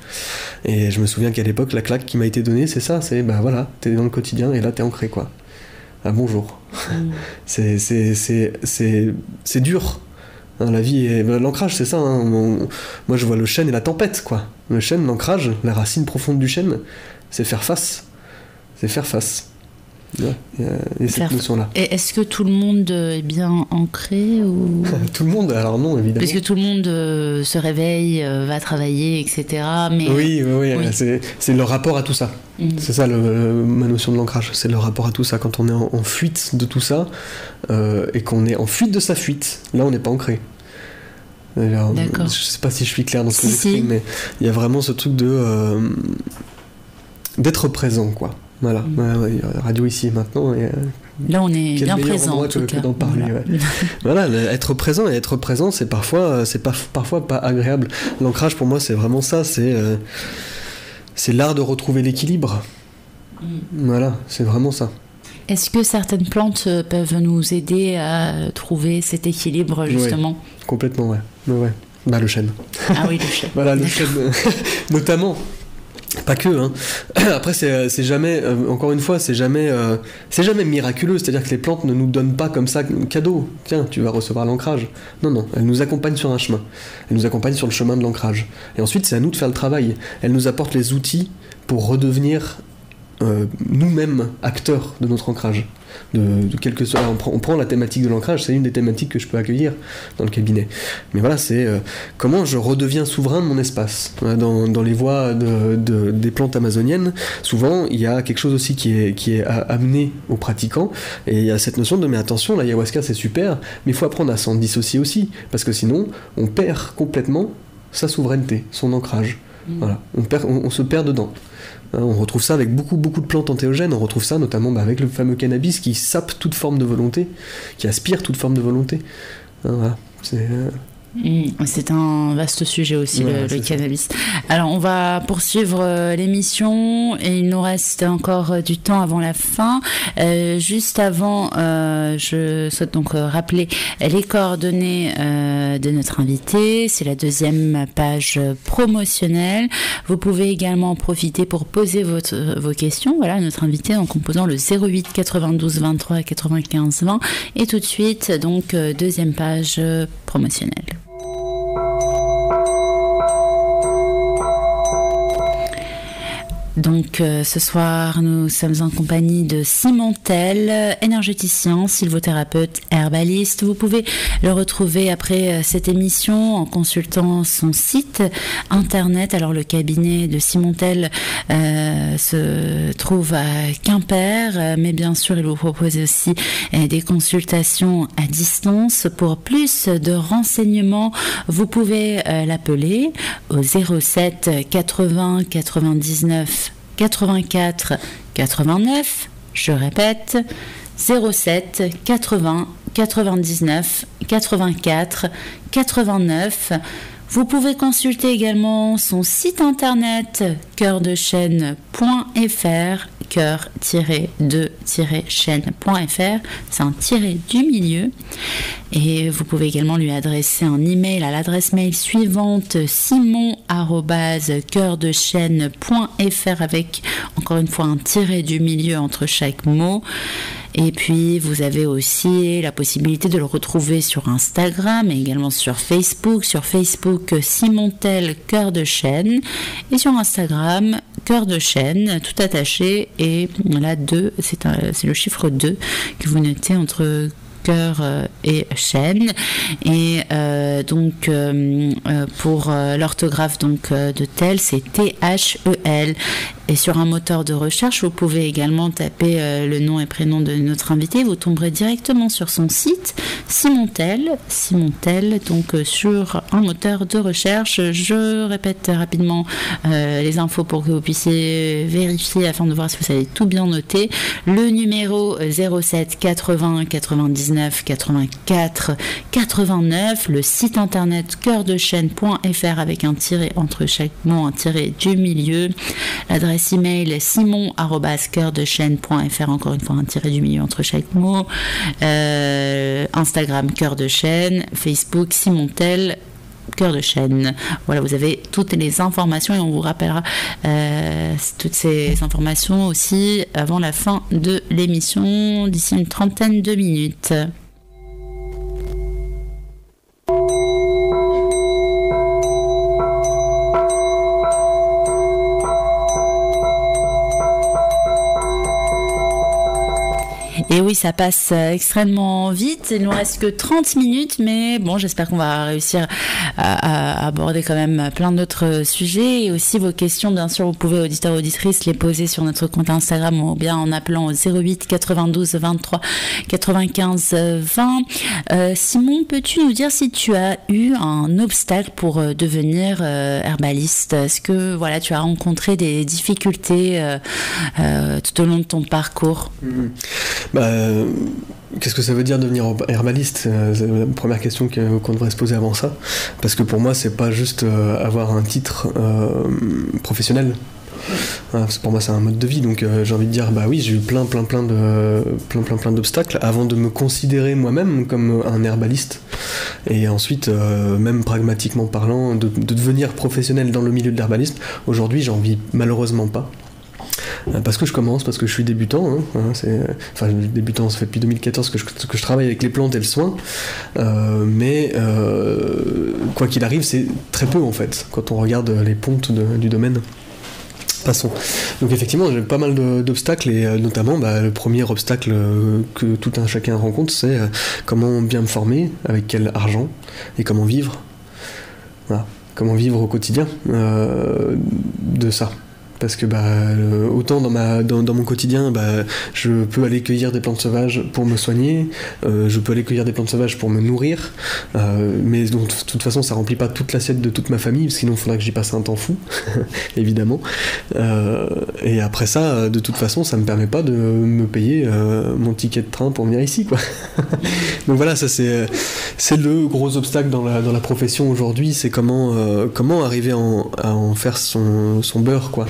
Et je me souviens qu'à l'époque, la claque qui m'a été donnée, c'est ça, c'est bah voilà, t'es dans le quotidien et là t'es ancré, quoi. Ah, bonjour. Mm. c'est c'est c'est dur. La vie et l'ancrage c'est ça hein. Moi je vois le chêne et la tempête quoi. Le chêne l'ancrage la racine profonde du chêne c'est faire face. C'est faire face Ouais, il y a- cette Faire- notion là Et est-ce que tout le monde est bien ancré ou... tout le monde alors non évidemment Parce que tout le monde euh, se réveille, euh, va travailler, etc. Mais oui oui, oui, Oui. c'est c'est le rapport à tout ça Mm. c'est ça le- ma notion de l'ancrage c'est le rapport à tout ça quand on est en, en fuite de tout ça euh, et qu'on est en fuite de sa fuite là on n'est pas ancré Alors, D'accord. je sais pas si je suis clair dans ce que Si, j'exprime si. mais il y a vraiment ce truc de euh, d'être présent quoi voilà Mm. Ouais, ouais, radio ici maintenant et, euh, là on est bien présent. en tout que- cas. parler, Voilà. être présent et être présent c'est parfois euh, c'est pas, parfois pas agréable l'ancrage pour moi c'est vraiment ça c'est euh, c'est l'art de retrouver l'équilibre Mm. voilà c'est vraiment ça Est-ce que certaines plantes peuvent nous aider à trouver cet équilibre justement? Complètement ouais ouais, bah le chêne Ah oui, le chêne. Voilà, le chêne, notamment. Pas que, hein. Après, c'est c'est jamais, euh, encore une fois, c'est jamais, euh, c'est jamais miraculeux. C'est-à-dire que les plantes ne nous donnent pas comme ça cadeau. Tiens, tu vas recevoir l'ancrage. Non, non, elles nous accompagnent sur un chemin. Elles nous accompagnent sur le chemin de l'ancrage. Et ensuite, c'est à nous de faire le travail. Elles nous apportent les outils pour redevenir euh, nous-mêmes acteurs de notre ancrage. De, de quelque soit, on prend, on prend la thématique de l'ancrage, c'est une des thématiques que je peux accueillir dans le cabinet. Mais voilà, c'est euh, comment je redeviens souverain de mon espace. Dans, dans les voies de, de- des plantes amazoniennes, souvent il y a quelque chose aussi qui est, qui est amené aux pratiquants, et il y a cette notion de mais attention, l'ayahuasca c'est super, mais il faut apprendre à s'en dissocier aussi, parce que sinon on perd complètement sa souveraineté, son ancrage. Mm. Voilà, on, perd, on, on se perd dedans. Hein, On retrouve ça avec beaucoup, beaucoup de plantes entéogènes. On retrouve ça notamment bah, avec le fameux cannabis qui sape toute forme de volonté, qui aspire toute forme de volonté. Hein, voilà. C'est, Mm, C'est un vaste sujet aussi, Ouais, le, le c'est ça. cannabis. Alors, on va poursuivre euh, l'émission et il nous reste encore euh, du temps avant la fin. Euh, juste avant, euh, je souhaite donc euh, rappeler les coordonnées euh, de notre invité. C'est la deuxième page promotionnelle. Vous pouvez également en profiter pour poser votre, vos questions. Voilà, à notre invité en composant le 08 92 23 95 20. Et tout de suite, donc, deuxième page euh, promotionnelle. Donc euh, ce soir, nous sommes en compagnie de Simon Tell, énergéticien, sylvothérapeute, herbaliste. Vous pouvez le retrouver après euh, cette émission en consultant son site internet. Alors le cabinet de Simon Tell euh, se trouve à Quimper, euh, mais bien sûr, il vous propose aussi des consultations à distance. Pour plus de renseignements, vous pouvez l'appeler au 07 80 99 84 89. Je répète, 07 80 99 84 89. Vous pouvez consulter également son site internet cœurdechaîne.fr, cœur-de-chaîne.fr, c'est un tiré du milieu. Et vous pouvez également lui adresser un email à l'adresse mail suivante simon-cœurdechaîne.fr avec encore une fois un tiré du milieu entre chaque mot. Et puis vous avez aussi la possibilité de le retrouver sur Instagram et également sur Facebook. Sur Facebook, Simontel Cœur de Chaîne. Et sur Instagram, Cœur de Chaîne, tout attaché. Et là, 2, c'est le chiffre 2 que vous notez entre cœur euh, et chaîne et euh, donc euh, pour l'orthographe donc de tel c'est T H E L Et sur un moteur de recherche, vous pouvez également taper le nom et prénom de notre invité. Vous tomberez directement sur son site, Simontel. Simontel, donc sur un moteur de recherche. Je répète rapidement les infos pour que vous puissiez vérifier afin de voir si vous avez tout bien noté. Le numéro 07 80 99 84 89, le site internet chaîne.fr avec un tiré entre chaque mot, un tiré du milieu, l'adresse email simon@cœurdechaîne.fr encore une fois un tiré du milieu entre chaque mot, euh, Instagram cœur de chaîne, Facebook Simontel cœur de chaîne. Voilà, vous avez toutes les informations et on vous rappellera euh, toutes ces informations aussi avant la fin de l'émission d'ici une trentaine de minutes. Et oui, ça passe euh, extrêmement vite. Il nous reste que 30 minutes, mais bon, j'espère qu'on va réussir à, aborder quand même plein d'autres sujets. Et aussi vos questions, bien sûr, vous pouvez, auditeurs, auditrices, les poser sur notre compte Instagram ou bien en appelant au 08 92 23 95 20. Simon, peux-tu nous dire si tu as eu un obstacle pour euh, devenir euh, herbaliste? Est-ce que voilà, tu as rencontré des difficultés tout au long de ton parcours? Mmh. Bah, qu'est-ce que ça veut dire devenir herbaliste? C'est la première question qu'on devrait se poser avant ça. Parce que pour moi, c'est pas juste euh, avoir un titre euh, professionnel. pour moi, c'est un mode de vie, donc euh, j'ai envie de dire, bah oui, j'ai eu plein, plein, plein de, plein, plein, plein d'obstacles avant de me considérer moi-même comme un herbaliste, et ensuite, même pragmatiquement parlant, de, de, devenir professionnel dans le milieu de l'herbalisme. Aujourd'hui, j'en vis malheureusement pas. Euh, parce que je commence, parce que je suis débutant. Hein, hein enfin, débutant, ça fait depuis 2014 que je, que je travaille avec les plantes et le soin. Euh, mais euh, quoi qu'il arrive, c'est très peu en fait, quand on regarde les pontes du domaine. Passons. Donc effectivement, j'ai pas mal d'obstacles et notamment bah, le premier obstacle que tout un chacun rencontre, c'est comment bien me former, avec quel argent et comment vivre. Voilà. Comment vivre au quotidien de ça parce que bah, euh, autant dans, ma, dans, mon quotidien, bah, je peux aller cueillir des plantes sauvages pour me soigner, euh, je peux aller cueillir des plantes sauvages pour me nourrir, euh, mais donc, de toute façon ça remplit pas toute l'assiette de toute ma famille, sinon il faudrait que j'y passe un temps fou, évidemment. et après ça, de toute façon, ça me permet pas de me payer mon ticket de train pour venir ici. Quoi. donc voilà, ça c'est, c'est le gros obstacle dans la, dans la profession aujourd'hui, c'est comment, comment arriver en, à en faire son, son beurre. quoi.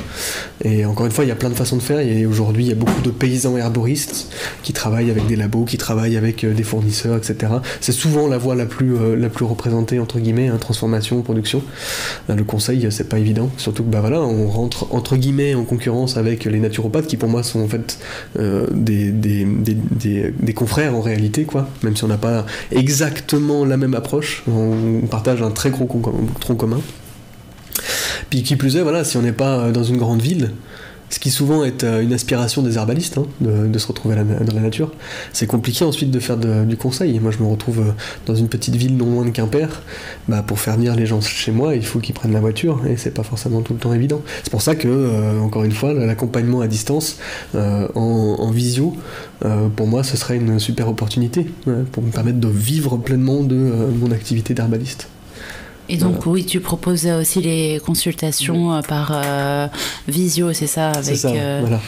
Et encore une fois, il y a plein de façons de faire. Et aujourd'hui, il y a beaucoup de paysans herboristes qui travaillent avec des labos, qui travaillent avec euh, des fournisseurs, etc. C'est souvent la voie la plus, euh, la plus représentée, entre guillemets, hein, transformation, production. le conseil, c'est pas évident. Surtout que, bah voilà, on rentre, entre guillemets, en concurrence avec les naturopathes, qui pour moi sont en fait euh, des, des, des, des, confrères en réalité, quoi. Même si on n'a pas exactement la même approche, on partage un très gros tronc commun. Puis qui plus est, voilà, si on n'est pas euh, dans une grande ville, ce qui souvent est euh, une aspiration des herbalistes, hein, de, se retrouver dans la nature, c'est compliqué ensuite de faire du conseil. Moi, je me retrouve euh, dans une petite ville non loin de Quimper. Bah, pour faire venir les gens chez moi, il faut qu'ils prennent la voiture, et c'est pas forcément tout le temps évident. C'est pour ça que, encore une fois, l'accompagnement à distance, en, visio, pour moi, ce serait une super opportunité pour me permettre de vivre pleinement de mon activité d'herbaliste. Et donc, oui, tu proposes aussi les consultations euh, par euh, visio, c'est ça avec, ça, euh, voilà.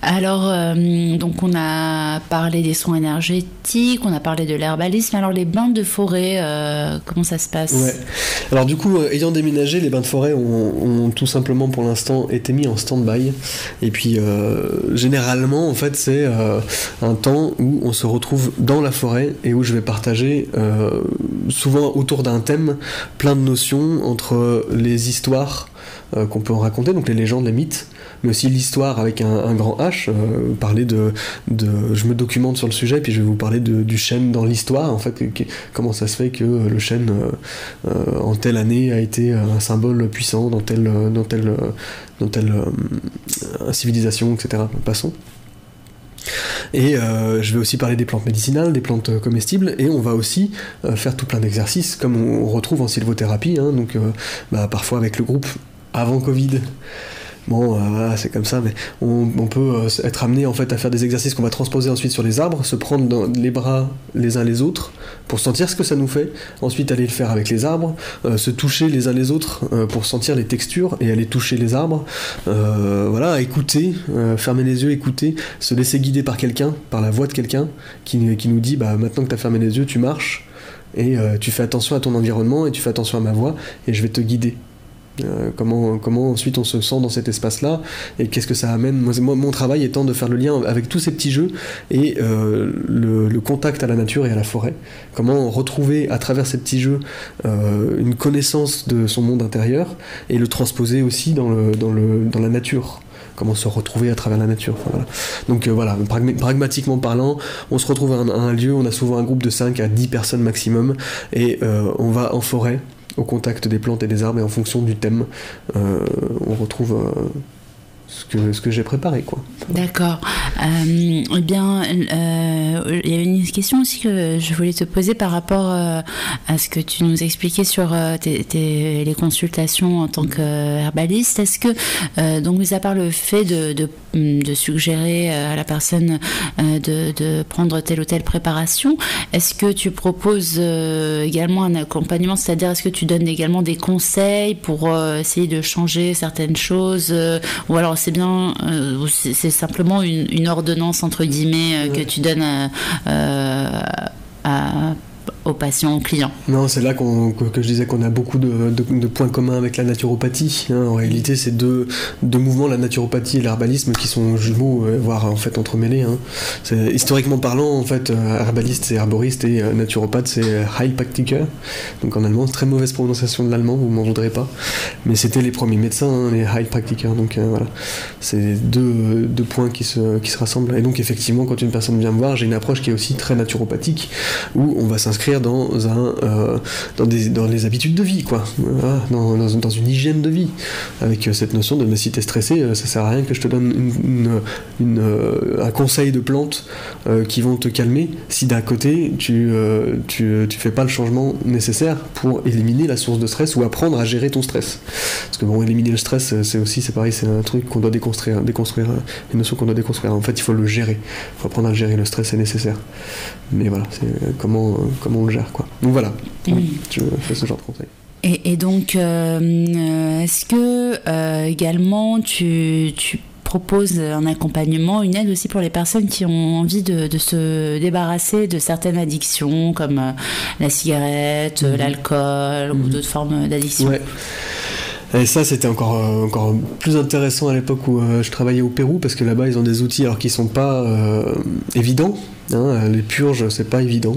Alors, euh, donc on a parlé des soins énergétiques, on a parlé de l'herbalisme. Alors les bains de forêt, euh, comment ça se passe? Alors du coup, euh, ayant déménagé, les bains de forêt ont, tout simplement pour l'instant été mis en stand-by. Et puis généralement, en fait, c'est un temps où on se retrouve dans la forêt et où je vais partager souvent autour d'un thème plein de notions entre les histoires qu'on peut en raconter, donc les légendes, les mythes mais aussi l'histoire avec un, grand H. Euh, parler de, je me documente sur le sujet, puis je vais vous parler de, du chêne dans l'histoire. En fait, comment ça se fait que le chêne euh, euh, en telle année a été un symbole puissant dans telle, dans telle, dans telle civilisation, etc. Passons. Et je vais aussi parler des plantes médicinales, des plantes comestibles, et on va aussi faire tout plein d'exercices, comme on, retrouve en sylvothérapie, hein, donc bah, parfois avec le groupe avant Covid bon, euh, voilà, c'est comme ça, mais on, peut euh, être amené en fait à faire des exercices qu'on va transposer ensuite sur les arbres, se prendre dans les bras les uns les autres pour sentir ce que ça nous fait, ensuite aller le faire avec les arbres, euh, se toucher les uns les autres pour sentir les textures et aller toucher les arbres, voilà, écouter, fermer les yeux, écouter, se laisser guider par quelqu'un, par la voix de quelqu'un qui, qui nous dit bah maintenant que tu as fermé les yeux, tu marches et tu fais attention à ton environnement et tu fais attention à ma voix et je vais te guider. Euh, comment, ensuite on se sent dans cet espace-là et qu'est-ce que ça amène. Moi, mon travail étant de faire le lien avec tous ces petits jeux et euh, le, contact à la nature et à la forêt. Comment retrouver à travers ces petits jeux euh, une connaissance de son monde intérieur et le transposer aussi dans, la nature. Comment se retrouver à travers la nature. Donc voilà, pragma- pragmatiquement parlant, on se retrouve à un, lieu, on a souvent un groupe de 5 à 10 personnes maximum et on va en forêt au contact des plantes et des arbres et en fonction du thème, euh, on retrouve euh, ce que, ce que j'ai préparé. Quoi. D'accord. Euh, eh bien, euh, il y avait une question aussi que je voulais te poser par rapport euh, à ce que tu nous expliquais sur les consultations en tant qu'herbaliste. Est-ce que, donc, mis à part le fait de, de, de suggérer à la personne de, de prendre telle ou telle préparation, est-ce que tu proposes également un accompagnement, c'est-à-dire est-ce que tu donnes également des conseils pour essayer de changer certaines choses ou alors c'est bien, euh, ou c'est simplement une, une ordonnance entre guillemets euh, que tu donnes à, euh, à- aux patients, aux clients. Non, c'est là que, je disais qu'on a beaucoup de, de- points communs avec la naturopathie. hein. En réalité, c'est deux, deux mouvements, la naturopathie et l'herbalisme, qui sont jumeaux, euh, voire en fait entremêlés. hein. Historiquement parlant, en fait, euh, herbaliste c'est herboriste et euh, naturopathe c'est Heilpraktiker. Donc en allemand, très mauvaise prononciation de l'allemand, vous m'en voudrez pas. Mais c'était les premiers médecins, hein, les Heilpraktiker. Donc voilà, c'est deux, deux points qui se, qui se rassemblent. Et donc effectivement, quand une personne vient me voir, j'ai une approche qui est aussi très naturopathique, où on va s'inscrire dans, un, euh, dans, des, dans les habitudes de vie, quoi. Dans, dans, dans une hygiène de vie. Avec euh, cette notion de mais si t'es stressé, euh, ça sert à rien que je te donne une, une- un conseil de plantes qui vont te calmer si d'un côté tu, euh, tu, tu fais pas le changement nécessaire pour éliminer la source de stress ou apprendre à gérer ton stress. Parce que bon, éliminer le stress, c'est aussi, c'est pareil, c'est un truc qu'on doit déconstruire, déconstruire, une notion qu'on doit déconstruire. En fait, il faut le gérer. Il faut apprendre à gérer. Le stress est nécessaire. Mais voilà, c'est comment, comment on le gère, quoi. Donc voilà, Mm. je fais ce genre de conseil. Et, et donc, euh, euh, est-ce que euh, également tu, tu proposes un accompagnement, une aide aussi pour les personnes qui ont envie de, de se débarrasser de certaines addictions comme la cigarette, Mhm. l'alcool ou Mhm. d'autres formes d'addiction? Ouais. Et ça, c'était encore, encore plus intéressant à l'époque où je travaillais au Pérou, parce que là-bas, ils ont des outils alors qui sont pas euh, évidents. Hein, les purges, c'est pas évident.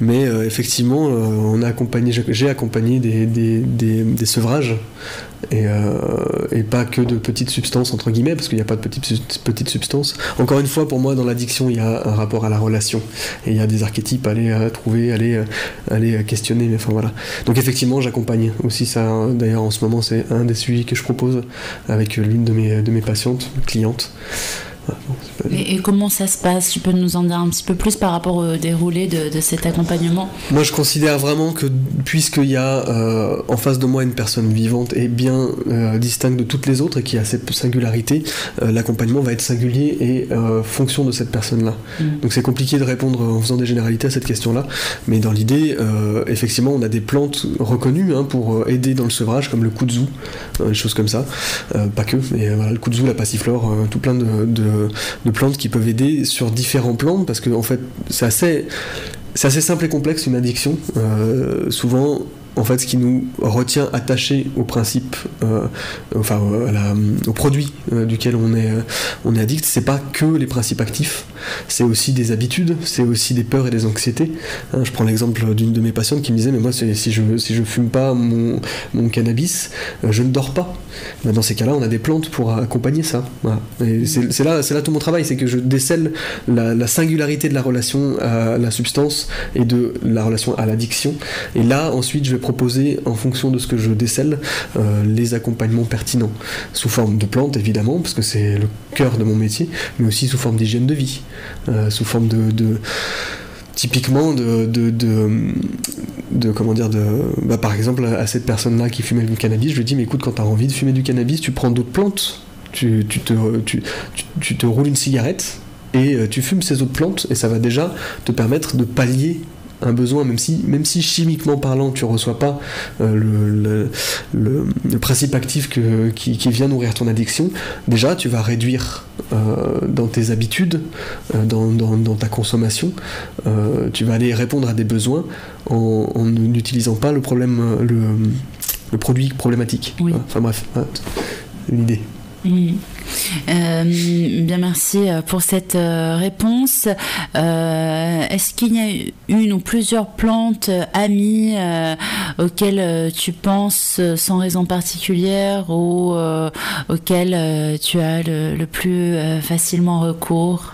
Mais euh, effectivement, euh, on a accompagné, j'ai- accompagné des, sevrages. Et, euh, pas que de petites substances, entre guillemets, parce qu'il n'y a pas de petites, petites substances. Encore une fois, pour moi, dans l'addiction, il y a un rapport à la relation. Et il y a des archétypes à aller euh, trouver, à aller, euh, aller euh, questionner. Mais enfin voilà. Donc effectivement, j'accompagne aussi ça. hein. D'ailleurs, en ce moment, c'est un des sujets que je propose avec l'une de mes, de mes patientes, clientes. Voilà, et, et comment ça se passe? Tu peux nous en dire un petit peu plus par rapport au déroulé de, de cet accompagnement? Moi, je considère vraiment que puisqu'il y a euh, en face de moi une personne vivante et bien euh, distincte de toutes les autres et qui a cette singularité, euh, l'accompagnement va être singulier et fonction de cette personne-là. Mm. Donc c'est compliqué de répondre en faisant des généralités à cette question-là, mais dans l'idée, effectivement, on a des plantes reconnues hein, pour aider dans le sevrage, comme le kudzu, des choses comme ça. Pas que, mais voilà, le kudzu, la passiflore, tout plein de, de, de plantes qui peuvent aider sur différents plans, parce que en fait, c'est assez, simple et complexe une addiction. Euh, souvent, en fait, ce qui nous retient attachés au principe, euh, enfin euh, au produit euh, duquel on est, on est addict, c'est pas que les principes actifs, c'est aussi des habitudes, c'est aussi des peurs et des anxiétés. Hein, je prends l'exemple d'une de mes patientes qui me disait, mais moi, si je si je fume pas mon, cannabis, je ne dors pas. Ben, dans ces cas-là, on a des plantes pour accompagner ça. C'est là, là tout mon travail, c'est que je décèle la, la singularité de la relation à la substance et de la relation à l'addiction. Et là, ensuite, je vais proposer, en fonction de ce que je décèle, euh, les accompagnements pertinents. Sous forme de plantes, évidemment, parce que c'est le cœur de mon métier, mais aussi sous forme d'hygiène de vie, euh, sous forme de... typiquement de, de, de, comment dire de bah, par exemple à cette personne là qui fumait du cannabis je lui dis mais écoute quand tu as envie de fumer du cannabis tu prends d'autres plantes Tu, tu, te, tu, tu, te roules une cigarette et tu fumes ces autres plantes et ça va déjà te permettre de pallier un besoin, même si, même si chimiquement parlant, tu reçois pas euh, le, le, principe actif que, qui, vient nourrir ton addiction, déjà tu vas réduire euh, dans tes habitudes, euh, dans, dans, ta consommation, tu vas aller répondre à des besoins en, n'utilisant pas le problème, le, le produit problématique. Enfin bref, l'idée. Euh, bien, merci euh, pour cette euh, réponse. Est-ce qu'il y a une ou plusieurs plantes amies auxquelles tu penses sans raison particulière ou auxquelles tu as le, le plus facilement recours?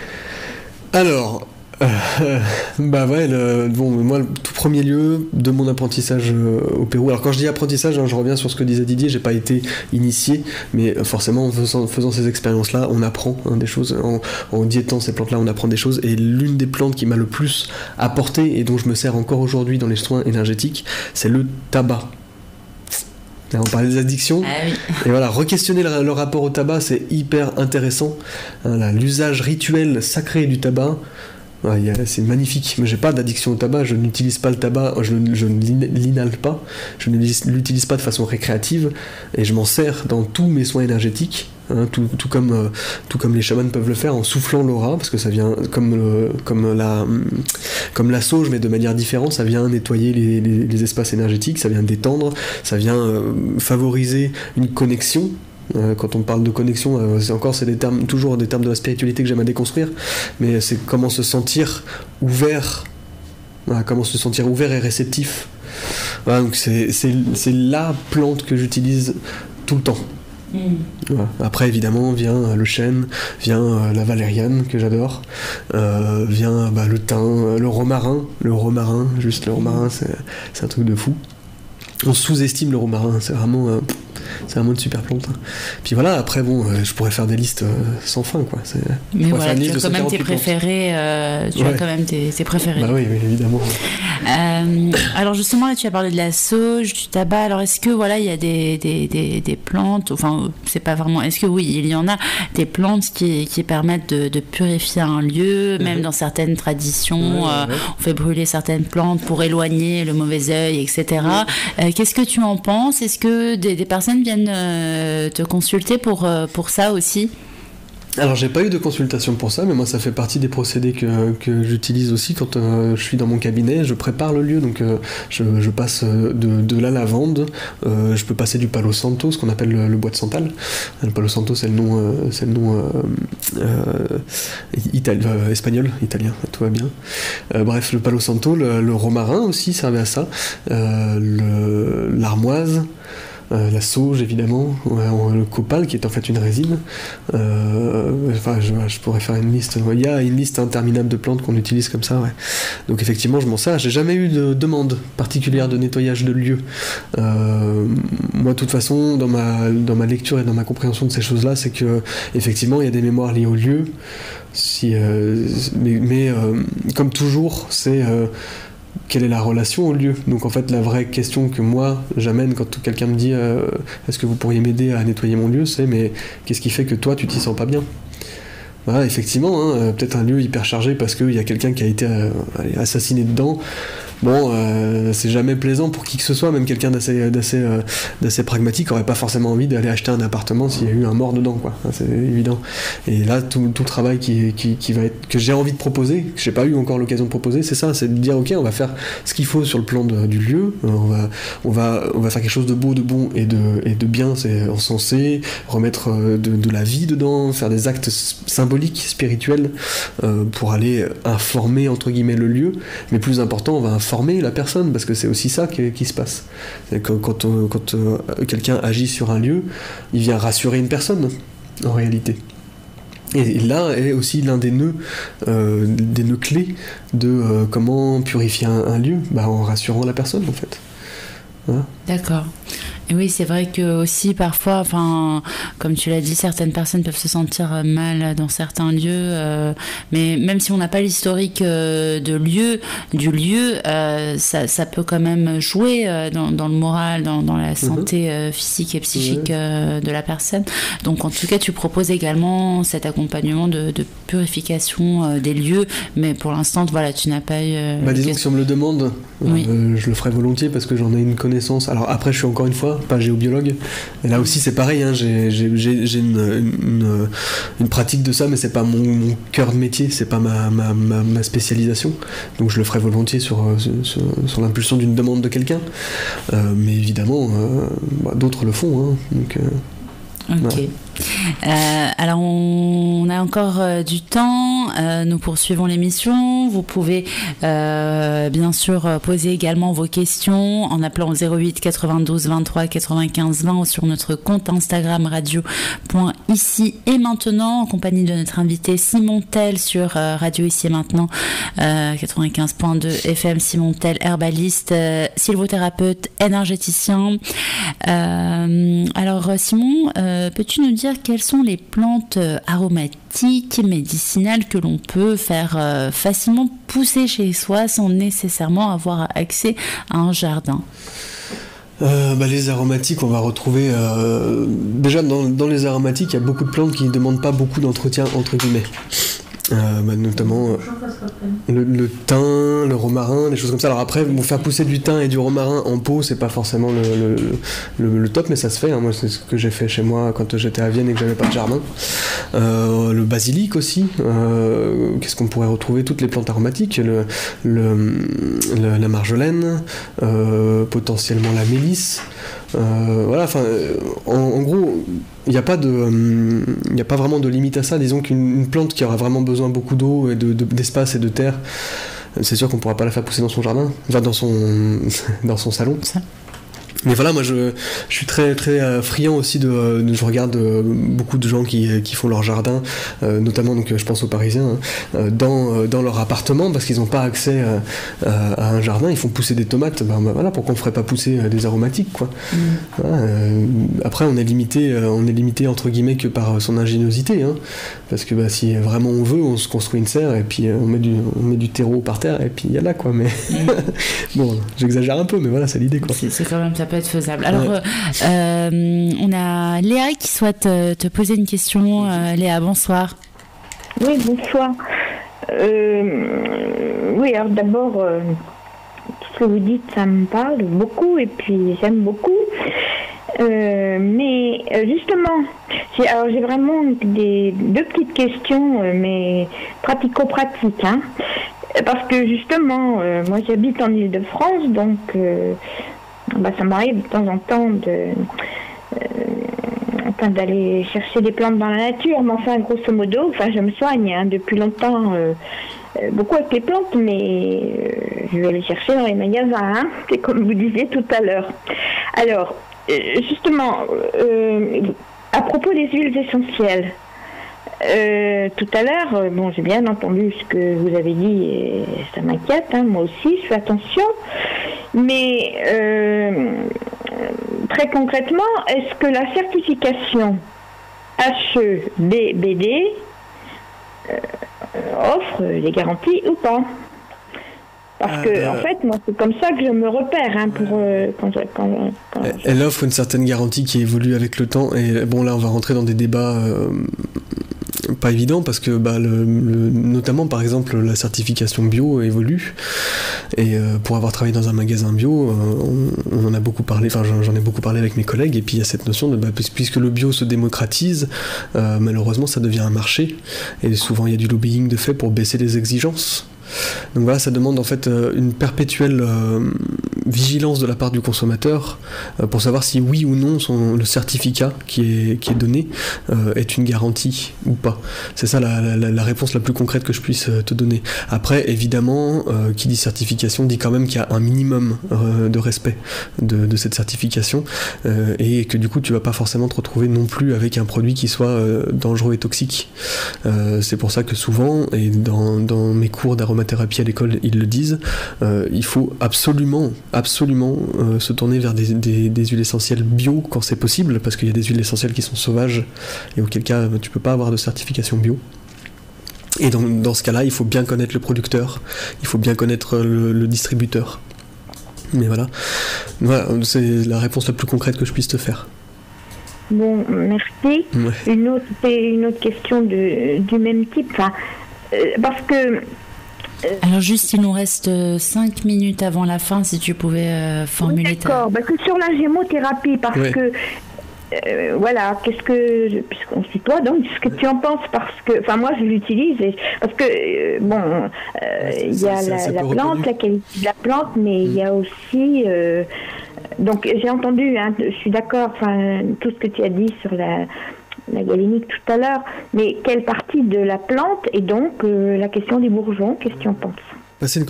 Alors, euh, bah ouais, bon, moi, le tout premier lieu de mon apprentissage euh, au Pérou. Alors quand je dis apprentissage, hein, je reviens sur ce que disait Didier, j'ai pas été initié, mais euh, forcément en faisant, ces expériences-là, on apprend hein, des choses. En, en diétant ces plantes-là, on apprend des choses. Et l'une des plantes qui m'a le plus apporté et dont je me sers encore aujourd'hui dans les soins énergétiques, c'est le tabac. On parlait des addictions. Ah et voilà, re-questionner le, rapport au tabac, c'est hyper intéressant. Hein, l'usage rituel sacré du tabac, c'est magnifique. Mais j'ai pas d'addiction au tabac, je n'utilise pas le tabac, je, ne l'inhale pas, je ne l'utilise pas de façon récréative, et je m'en sers dans tous mes soins énergétiques. Hein, tout, comme, euh, tout comme les chamans peuvent le faire en soufflant l'aura, parce que ça vient comme, comme la sauge, mais de manière différente, ça vient nettoyer les, espaces énergétiques, ça vient détendre, ça vient euh, favoriser une connexion euh, quand on parle de connexion, euh, c'est encore c'est des termes, toujours des termes de la spiritualité que j'aime à déconstruire, mais c'est comment se sentir ouvert, comment se sentir ouvert et réceptif. donc c'est, la plante que j'utilise tout le temps. Mm. Après, évidemment, vient le chêne, vient euh, la valériane que j'adore, vient bah, le thym, le romarin. Le romarin, juste le romarin, c'est, un truc de fou. On sous-estime le romarin, c'est vraiment c'est vraiment une super plante. Hein. Puis voilà, après, bon, euh, je pourrais faire des listes euh, sans fin, quoi. Mais voilà, tu as quand même tes préférés. Euh, tu as quand même tes, préférés. Bah oui, évidemment. alors justement, là, tu as parlé de la sauge, du tabac. Alors est-ce que voilà, il y a des, des, des, plantes, enfin, c'est pas vraiment. Est-ce que oui, il y en a des plantes qui, qui permettent de, purifier un lieu, même mhm. dans certaines traditions, on fait brûler certaines plantes pour éloigner le mauvais œil, etc. Qu'est-ce que tu en penses? Est-ce que des, des personnes viennent euh, te consulter pour, euh, pour ça aussi alors j'ai pas eu de consultation pour ça, mais moi ça fait partie des procédés que, que j'utilise aussi quand euh, je suis dans mon cabinet. Je prépare le lieu, donc je, je, passe de, de, la lavande, je peux passer du palo santo, ce qu'on appelle le, bois de santal. Le palo santo c'est le nom, c'est le nom espagnol, italien, tout va bien. bref, le palo santo, le, le romarin aussi servait à ça, l'armoise. Euh, la sauge évidemment, le copal qui est en fait une résine. Euh, enfin, je, pourrais faire une liste. Il y a une liste interminable de plantes qu'on utilise comme ça. Donc effectivement, je m'en sers. J'ai jamais eu de demande particulière de nettoyage de lieux. Euh, moi, de toute façon, dans ma, dans ma lecture et dans ma compréhension de ces choses-là, c'est que effectivement, il y a des mémoires liées au lieu. Mais comme toujours, c'est quelle est la relation au lieu. Donc en fait la vraie question que moi j'amène quand quelqu'un me dit euh, est-ce que vous pourriez m'aider à nettoyer mon lieu c'est mais qu'est-ce qui fait que toi tu t'y sens pas bien? Voilà, effectivement, hein, euh, peut-être un lieu hyper chargé parce qu'il y a quelqu'un qui a été euh, assassiné dedans bon, euh, c'est jamais plaisant pour qui que ce soit, même quelqu'un euh, d'assez pragmatique aurait pas forcément envie d'aller acheter un appartement s'il y a eu un mort dedans, quoi. C'est évident. Et là, tout, le travail qui, va être, que j'ai envie de proposer, que j'ai pas eu encore l'occasion de proposer, c'est ça, c'est de dire, ok, on va faire ce qu'il faut sur le plan du lieu, euh, on va, faire quelque chose de beau, de bon et de, bien, c'est encensé, remettre de, la vie dedans, faire des actes symboliques, spirituels, pour aller informer, entre guillemets, le lieu, mais plus important, on va former la personne, parce que c'est aussi ça qui, se passe. Quand, quand, quand euh, quelqu'un agit sur un lieu, il vient rassurer une personne, en réalité. Et là est aussi l'un des nœuds, euh, des nœuds clés de euh, comment purifier un, lieu, bah, en rassurant la personne en fait. D'accord. Oui, c'est vrai que aussi parfois, enfin, comme tu l'as dit, certaines personnes peuvent se sentir mal dans certains lieux, euh, mais même si on n'a pas l'historique euh, de lieu, du lieu, euh, ça, ça, peut quand même jouer dans, dans, le moral, dans, dans la mhm. santé physique et psychique de la personne. Donc, en tout cas, tu proposes également cet accompagnement de, de purification des lieux, mais pour l'instant, voilà, tu n'as pas eu. bah, disons que si on me le demande, je le ferai volontiers parce que j'en ai une connaissance. Alors après, je suis encore une fois pas géobiologue. Et là aussi, c'est pareil, hein, j'ai une, une, pratique de ça, mais c'est pas mon, cœur de métier, c'est pas ma, ma, ma, spécialisation. Donc je le ferai volontiers sur, euh, sur, l'impulsion d'une demande de quelqu'un. Euh, mais évidemment, euh, bah, d'autres le font. Hein, donc, ok. Euh, alors on a encore euh, du temps, euh, nous poursuivons l'émission. Vous pouvez bien sûr poser également vos questions en appelant 08 92 23 95 20 ou sur notre compte Instagram radio.ici et maintenant en compagnie de notre invité Simon Tell sur Radio Ici et Maintenant 95.2 FM Simon Tell, herbaliste, sylvothérapeute, énergéticien. alors Simon, peux-tu nous dire quelles sont les plantes euh, aromatiques, médicinales que l'on peut faire euh, facilement pousser chez soi sans nécessairement avoir accès à un jardin. Euh, bah, les aromatiques, on va retrouver. déjà, dans, dans, les aromatiques, il y a beaucoup de plantes qui ne demandent pas beaucoup d'entretien, entre guillemets. Euh, bah, notamment euh, le, thym, le romarin, des choses comme ça. Alors après, vous faire pousser du thym et du romarin en pot, c'est pas forcément le, le, top, mais ça se fait. Hein. Moi, c'est ce que j'ai fait chez moi quand j'étais à Vienne et que j'avais pas de jardin. Euh, le basilic aussi. Qu'est-ce qu'on pourrait retrouver? Toutes les plantes aromatiques. la marjolaine, potentiellement la mélisse. Voilà, enfin, en, gros, il n'y a pas de, il a pas vraiment de limite à ça. Disons qu'une plante qui aura vraiment besoin beaucoup d'eau et d'espace et de terre, c'est sûr qu'on pourra pas la faire pousser dans son jardin, enfin dans son, dans son salon. Mais voilà, moi je, je suis très très euh, friand aussi de, je regarde euh, beaucoup de gens qui, qui font leur jardin, euh, notamment donc je pense aux Parisiens, hein, dans, dans leur appartement parce qu'ils n'ont pas accès à un jardin, ils font pousser des tomates. Ben, ben voilà, pourquoi on ferait pas pousser des aromatiques quoi. Mm. après on est limité, on est limité entre guillemets que par son ingéniosité, hein, parce que bah, si vraiment on veut, on se construit une serre et puis on met du, on met du terreau par terre et puis il y a là quoi. Mais mm. bon, j'exagère un peu, mais voilà, c'est l'idée quoi. C'est quand même ça être faisable. Alors, euh, euh, on a Léa qui souhaite euh, te poser une question. Léa, bonsoir. Oui, bonsoir. oui, alors d'abord, tout ce que vous dites, ça me parle beaucoup et puis j'aime beaucoup. mais justement, alors j'ai vraiment des, deux petites questions, mais pratico-pratiques. Hein. parce que justement, moi j'habite en Ile-de-France, donc bah, ça m'arrive de temps en temps de euh, d'aller chercher des plantes dans la nature, mais enfin grosso modo, enfin je me soigne hein, depuis longtemps euh, euh, beaucoup avec les plantes, mais je vais les chercher dans les magasins, hein, c'est comme vous disiez tout à l'heure. Alors, justement, à propos des huiles essentielles, tout à l'heure, bon, j'ai bien entendu ce que vous avez dit et ça m'inquiète, hein, moi aussi, je fais attention. Mais euh, très concrètement, est-ce que la certification HEBBD euh, offre des garanties ou pas? Parce que, euh, en fait, moi, c'est comme ça que je me repère. Hein, pour, elle, offre une certaine garantie qui évolue avec le temps. Et bon, là, on va rentrer dans des débats pas évident parce que bah, le, notamment par exemple la certification bio évolue et euh, pour avoir travaillé dans un magasin bio euh, on, en a beaucoup parlé enfin j'en ai beaucoup parlé avec mes collègues et puis il y a cette notion de bah, puisque le bio se démocratise euh, malheureusement ça devient un marché et souvent il y a du lobbying de fait pour baisser les exigences donc voilà, ça demande en fait euh, une perpétuelle euh, vigilance de la part du consommateur euh, pour savoir si oui ou non le certificat qui est, qui est donné est une garantie ou pas. C'est ça la, réponse la plus concrète que je puisse te donner. Après, évidemment, qui dit certification dit quand même qu'il y a un minimum de respect de, de cette certification et que du coup tu vas pas forcément te retrouver non plus avec un produit qui soit dangereux et toxique. C'est pour ça que souvent, et dans, dans mes cours d'aromathérapie, thérapie à l'école, ils le disent, euh, il faut absolument, absolument se tourner vers des, des, huiles essentielles bio quand c'est possible, parce qu'il y a des huiles essentielles qui sont sauvages et auquel cas tu peux pas avoir de certification bio. Et donc, dans ce cas-là, il faut bien connaître le producteur, il faut bien connaître le, distributeur. Mais voilà, voilà c'est la réponse la plus concrète que je puisse te faire. Bon, merci. Une, autre, une autre question de, du même type. Euh, parce que alors juste, il nous reste 5 minutes avant la fin, si tu pouvais euh, formuler D'accord, parce que sur la gémothérapie, parce que euh, voilà, qu'est-ce que, puisqu'on suit toi, donc, ce que tu en penses Parce que, enfin, moi, je l'utilise, parce que, euh, bon, euh, il y a la, plante, la qualité de la plante, mais il y a aussi, donc, j'ai entendu, hein, je suis d'accord, enfin, tout ce que tu as dit sur la, la galénique tout à l'heure, mais quelle partie de la plante et donc la question des bourgeons, qu'est-ce que bah, c'est une,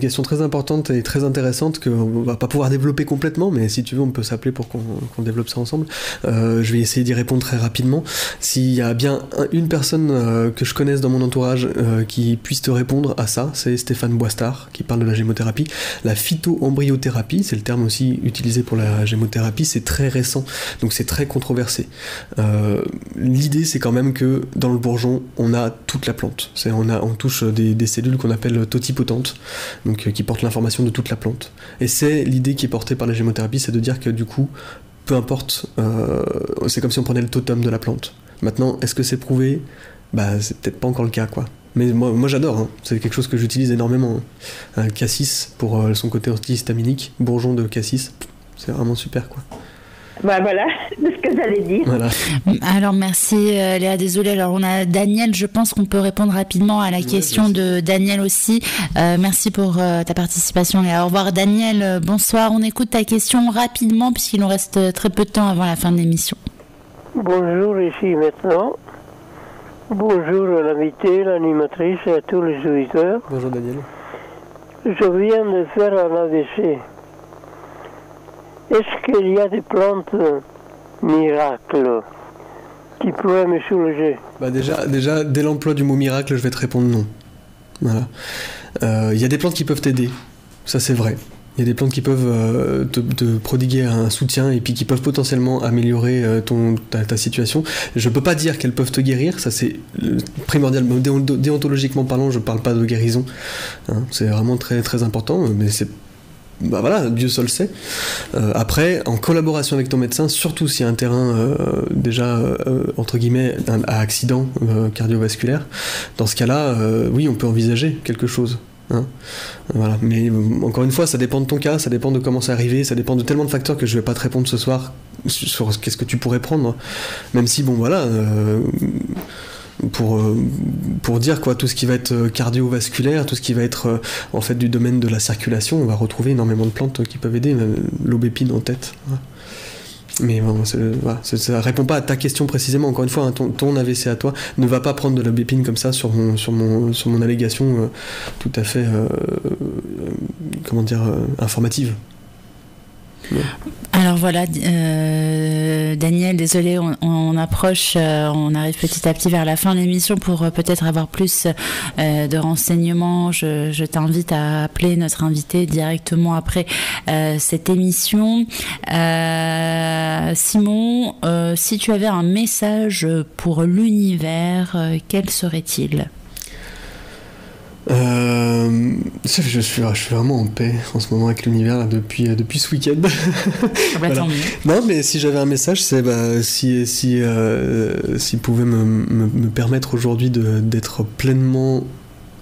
question, très importante et très intéressante qu'on va pas pouvoir développer complètement, mais si tu veux, on peut s'appeler pour qu'on, développe ça ensemble. Euh, je vais essayer d'y répondre très rapidement. S'il y a bien une personne euh, que je connaisse dans mon entourage euh, qui puisse te répondre à ça, c'est Stéphane Boistard, qui parle de la gémothérapie. La phytoembryothérapie, c'est le terme aussi utilisé pour la gémothérapie, c'est très récent, donc c'est très controversé. l'idée, c'est quand même que dans le bourgeon, on a toute la plante. On, touche des, cellules qu'on appelle donc euh, qui porte l'information de toute la plante. Et c'est l'idée qui est portée par la gémothérapie, c'est de dire que du coup, peu importe, euh, c'est comme si on prenait le totem de la plante. Maintenant, est-ce que c'est prouvé? Bah, c'est peut-être pas encore le cas, quoi. Mais moi, j'adore, hein. c'est quelque chose que j'utilise énormément. Hein. Cassis pour euh, son côté antihistaminique, bourgeon de cassis, c'est vraiment super, quoi. Bah voilà, c'est ce que j'allais dire. Voilà. Alors merci euh, Léa, désolée. Alors on a Daniel, je pense qu'on peut répondre rapidement à la question de Daniel aussi. Euh, merci pour euh, ta participation Léa. Au revoir Daniel, bonsoir. On écoute ta question rapidement puisqu'il nous reste très peu de temps avant la fin de l'émission. Bonjour ici maintenant. Bonjour à l'invité, l'animatrice et à tous les auditeurs. Bonjour Daniel. Je viens de faire un AVC. Est-ce qu'il y a des plantes miracles qui pourraient me soulager? Bah déjà, déjà, dès l'emploi du mot miracle, je vais te répondre non. Voilà. Euh, il y a des plantes qui peuvent t'aider, ça c'est vrai. Il y a des plantes qui peuvent euh, te, prodiguer un soutien et puis qui peuvent potentiellement améliorer euh, ton, ta, situation. Je peux pas dire qu'elles peuvent te guérir, ça c'est primordial. Déontologiquement parlant, je parle pas de guérison. Hein. c'est vraiment très très important, mais c'est bah voilà, Dieu seul sait. Euh, après, en collaboration avec ton médecin, surtout s'il y a un terrain euh, déjà, euh, entre guillemets, à accident cardiovasculaire, dans ce cas-là, oui, on peut envisager quelque chose. Hein. Mais encore une fois, ça dépend de ton cas, ça dépend de comment c'est arrivé, ça dépend de tellement de facteurs que je vais pas te répondre ce soir sur, qu'est-ce que tu pourrais prendre. Même si, bon, voilà pour, euh, pour dire quoi, tout ce qui va être euh, cardiovasculaire, tout ce qui va être euh, en fait du domaine de la circulation, on va retrouver énormément de plantes qui peuvent aider, l'aubépine en tête. Mais bon, voilà, ça répond pas à ta question précisément. Encore une fois, hein, ton, AVC à toi ne va pas prendre de l'aubépine comme ça sur mon, sur mon, sur mon allégation tout à fait, comment dire, informative. Alors voilà, euh, Daniel, désolé, on, approche, euh, on arrive petit à petit vers la fin de l'émission pour euh, peut-être avoir plus de renseignements. Je, t'invite à appeler notre invité directement après cette émission. Simon, si tu avais un message pour l'univers, quel serait-il? Euh, je, suis, je suis vraiment en paix en ce moment avec l'univers depuis, euh, depuis ce week-end. Ah bah, non, mais si j'avais un message, c'est bah, si, si, euh, s'il pouvait me, me, permettre aujourd'hui d'être pleinement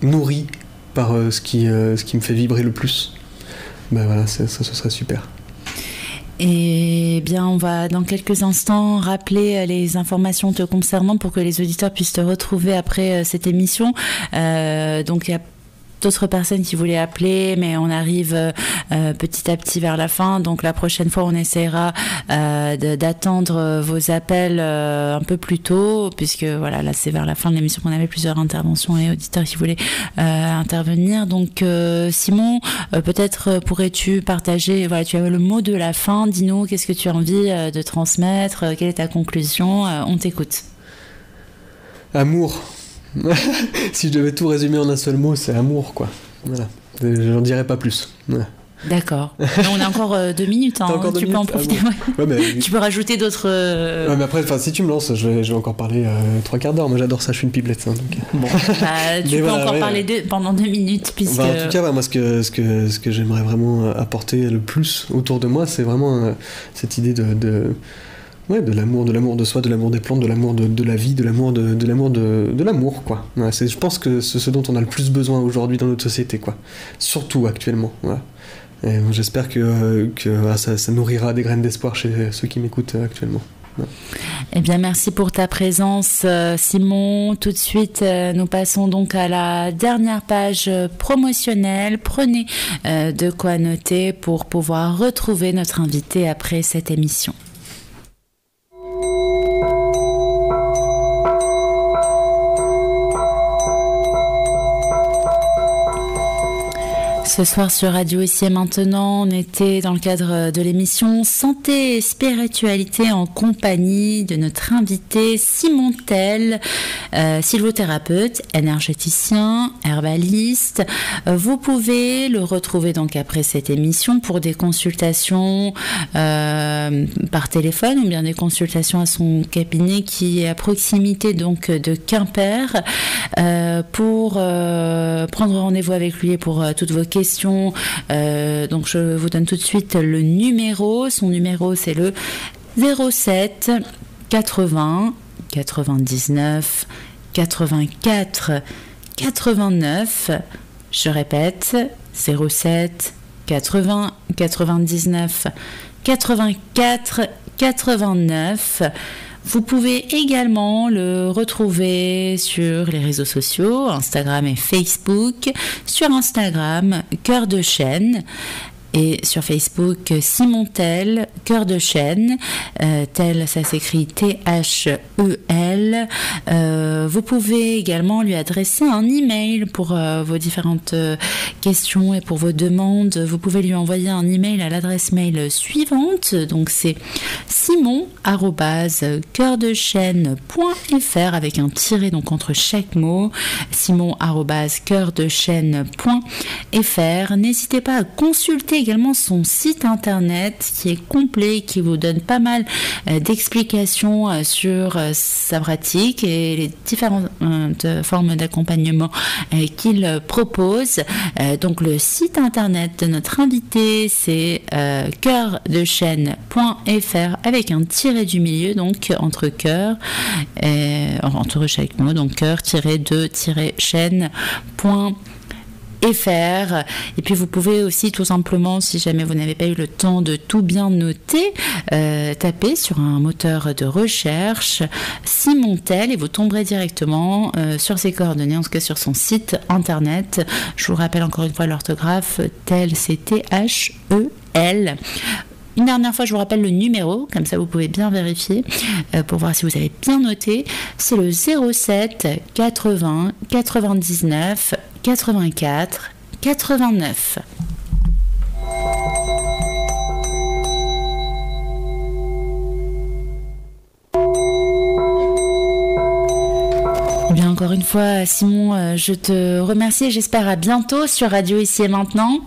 nourri par euh, ce, qui, ce qui me fait vibrer le plus, bah voilà, ça, ce serait super. Et bien, on va dans quelques instants rappeler euh, les informations te concernant pour que les auditeurs puissent te retrouver après euh, cette émission. Euh, donc, d'autres personnes qui voulaient appeler, mais on arrive euh, petit à petit vers la fin. Donc la prochaine fois, on essaiera euh, d'attendre vos appels euh, un peu plus tôt, puisque voilà, là c'est vers la fin de l'émission qu'on avait plusieurs interventions et auditeurs qui voulaient intervenir. Donc Simon, peut-être pourrais-tu partager, voilà, tu as le mot de la fin. Dis-nous, qu'est-ce que tu as envie de transmettre? Quelle est ta conclusion? On t'écoute. Amour. si je devais tout résumer en un seul mot, c'est amour, quoi. Voilà. J'en dirais pas plus. D'accord. on a encore deux minutes. Hein. Encore tu peux en profiter. Ah ouais, Tu peux rajouter d'autres. Ouais, mais après, si tu me lances, je vais, je vais encore parler trois quarts d'heure. Moi, j'adore ça. Je suis une pipelette. Hein, donc... Bon. Bah, tu peux encore parler pendant deux minutes. Puisque... Bah, en tout cas, moi, ce que, ce que, ce que j'aimerais vraiment apporter le plus autour de moi, c'est vraiment cette idée de, de ouais, de l'amour, de l'amour de soi, de l'amour des plantes, de l'amour de, la vie, de l'amour de, l'amour de, l'amour, quoi. Je pense que c'est ce dont on a le plus besoin aujourd'hui dans notre société, quoi. Surtout actuellement. J'espère que, ça, nourrira des graines d'espoir chez ceux qui m'écoutent actuellement. Eh bien, merci pour ta présence, Simon. Tout de suite, nous passons donc à la dernière page promotionnelle. Prenez de quoi noter pour pouvoir retrouver notre invité après cette émission. Thank you. Ce soir sur Radio Ici et Maintenant, on était dans le cadre de l'émission Santé et Spiritualité en compagnie de notre invité Simon Tell, euh, sylvothérapeute, énergéticien, herbaliste. Vous pouvez le retrouver donc après cette émission pour des consultations euh, par téléphone ou bien des consultations à son cabinet qui est à proximité donc de Quimper euh, pour prendre rendez-vous avec lui pour toutes vos questions euh, donc je vous donne tout de suite le numéro. Son numéro c'est le 07 80 99 84 89. Je répète 07 80 99 84 89. Vous pouvez également le retrouver sur les réseaux sociaux, Instagram et Facebook. Sur Instagram, cœur de chaîne et sur Facebook Simon Tel, cœur de chaîne. Euh, tel, ça s'écrit T-H-E-L. Euh, vous pouvez également lui adresser un email pour euh, vos différentes euh, questions et pour vos demandes. Vous pouvez lui envoyer un email à l'adresse mail suivante. Donc c'est simon chaîne.fr avec un tiré donc entre chaque mot. simon chaîne.fr. N'hésitez pas à consulter également son site internet qui est complet, qui vous donne pas mal euh, d'explications euh, sur euh, sa pratique et les différentes formes d'accompagnement qu'il propose. donc le site internet de notre invité, c'est cœurdechaîne.fr avec un tiré du milieu, donc entre cœur, et, entre chaque mot, donc cœur-de-chaîne.fr faire. Et puis vous pouvez aussi tout simplement, si jamais vous n'avez pas eu le temps de tout bien noter, euh, taper sur un moteur de recherche Simon Tel et vous tomberez directement euh, sur ses coordonnées, en tout cas sur son site internet. Je vous rappelle encore une fois l'orthographe, tel c'est T-H-E-L. Une dernière fois, je vous rappelle le numéro, comme ça vous pouvez bien vérifier euh, pour voir si vous avez bien noté. C'est le 07 80 99 84 89. Eh bien, encore une fois, Simon, euh, je te remercie et j'espère à bientôt sur Radio Ici et Maintenant.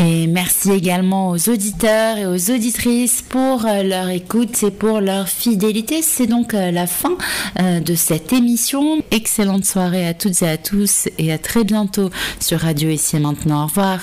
Et merci également aux auditeurs et aux auditrices pour euh, leur écoute et pour leur fidélité. C'est donc euh, la fin euh, de cette émission. Excellente soirée à toutes et à tous et à très bientôt sur Radio Ici et Maintenant. Au revoir.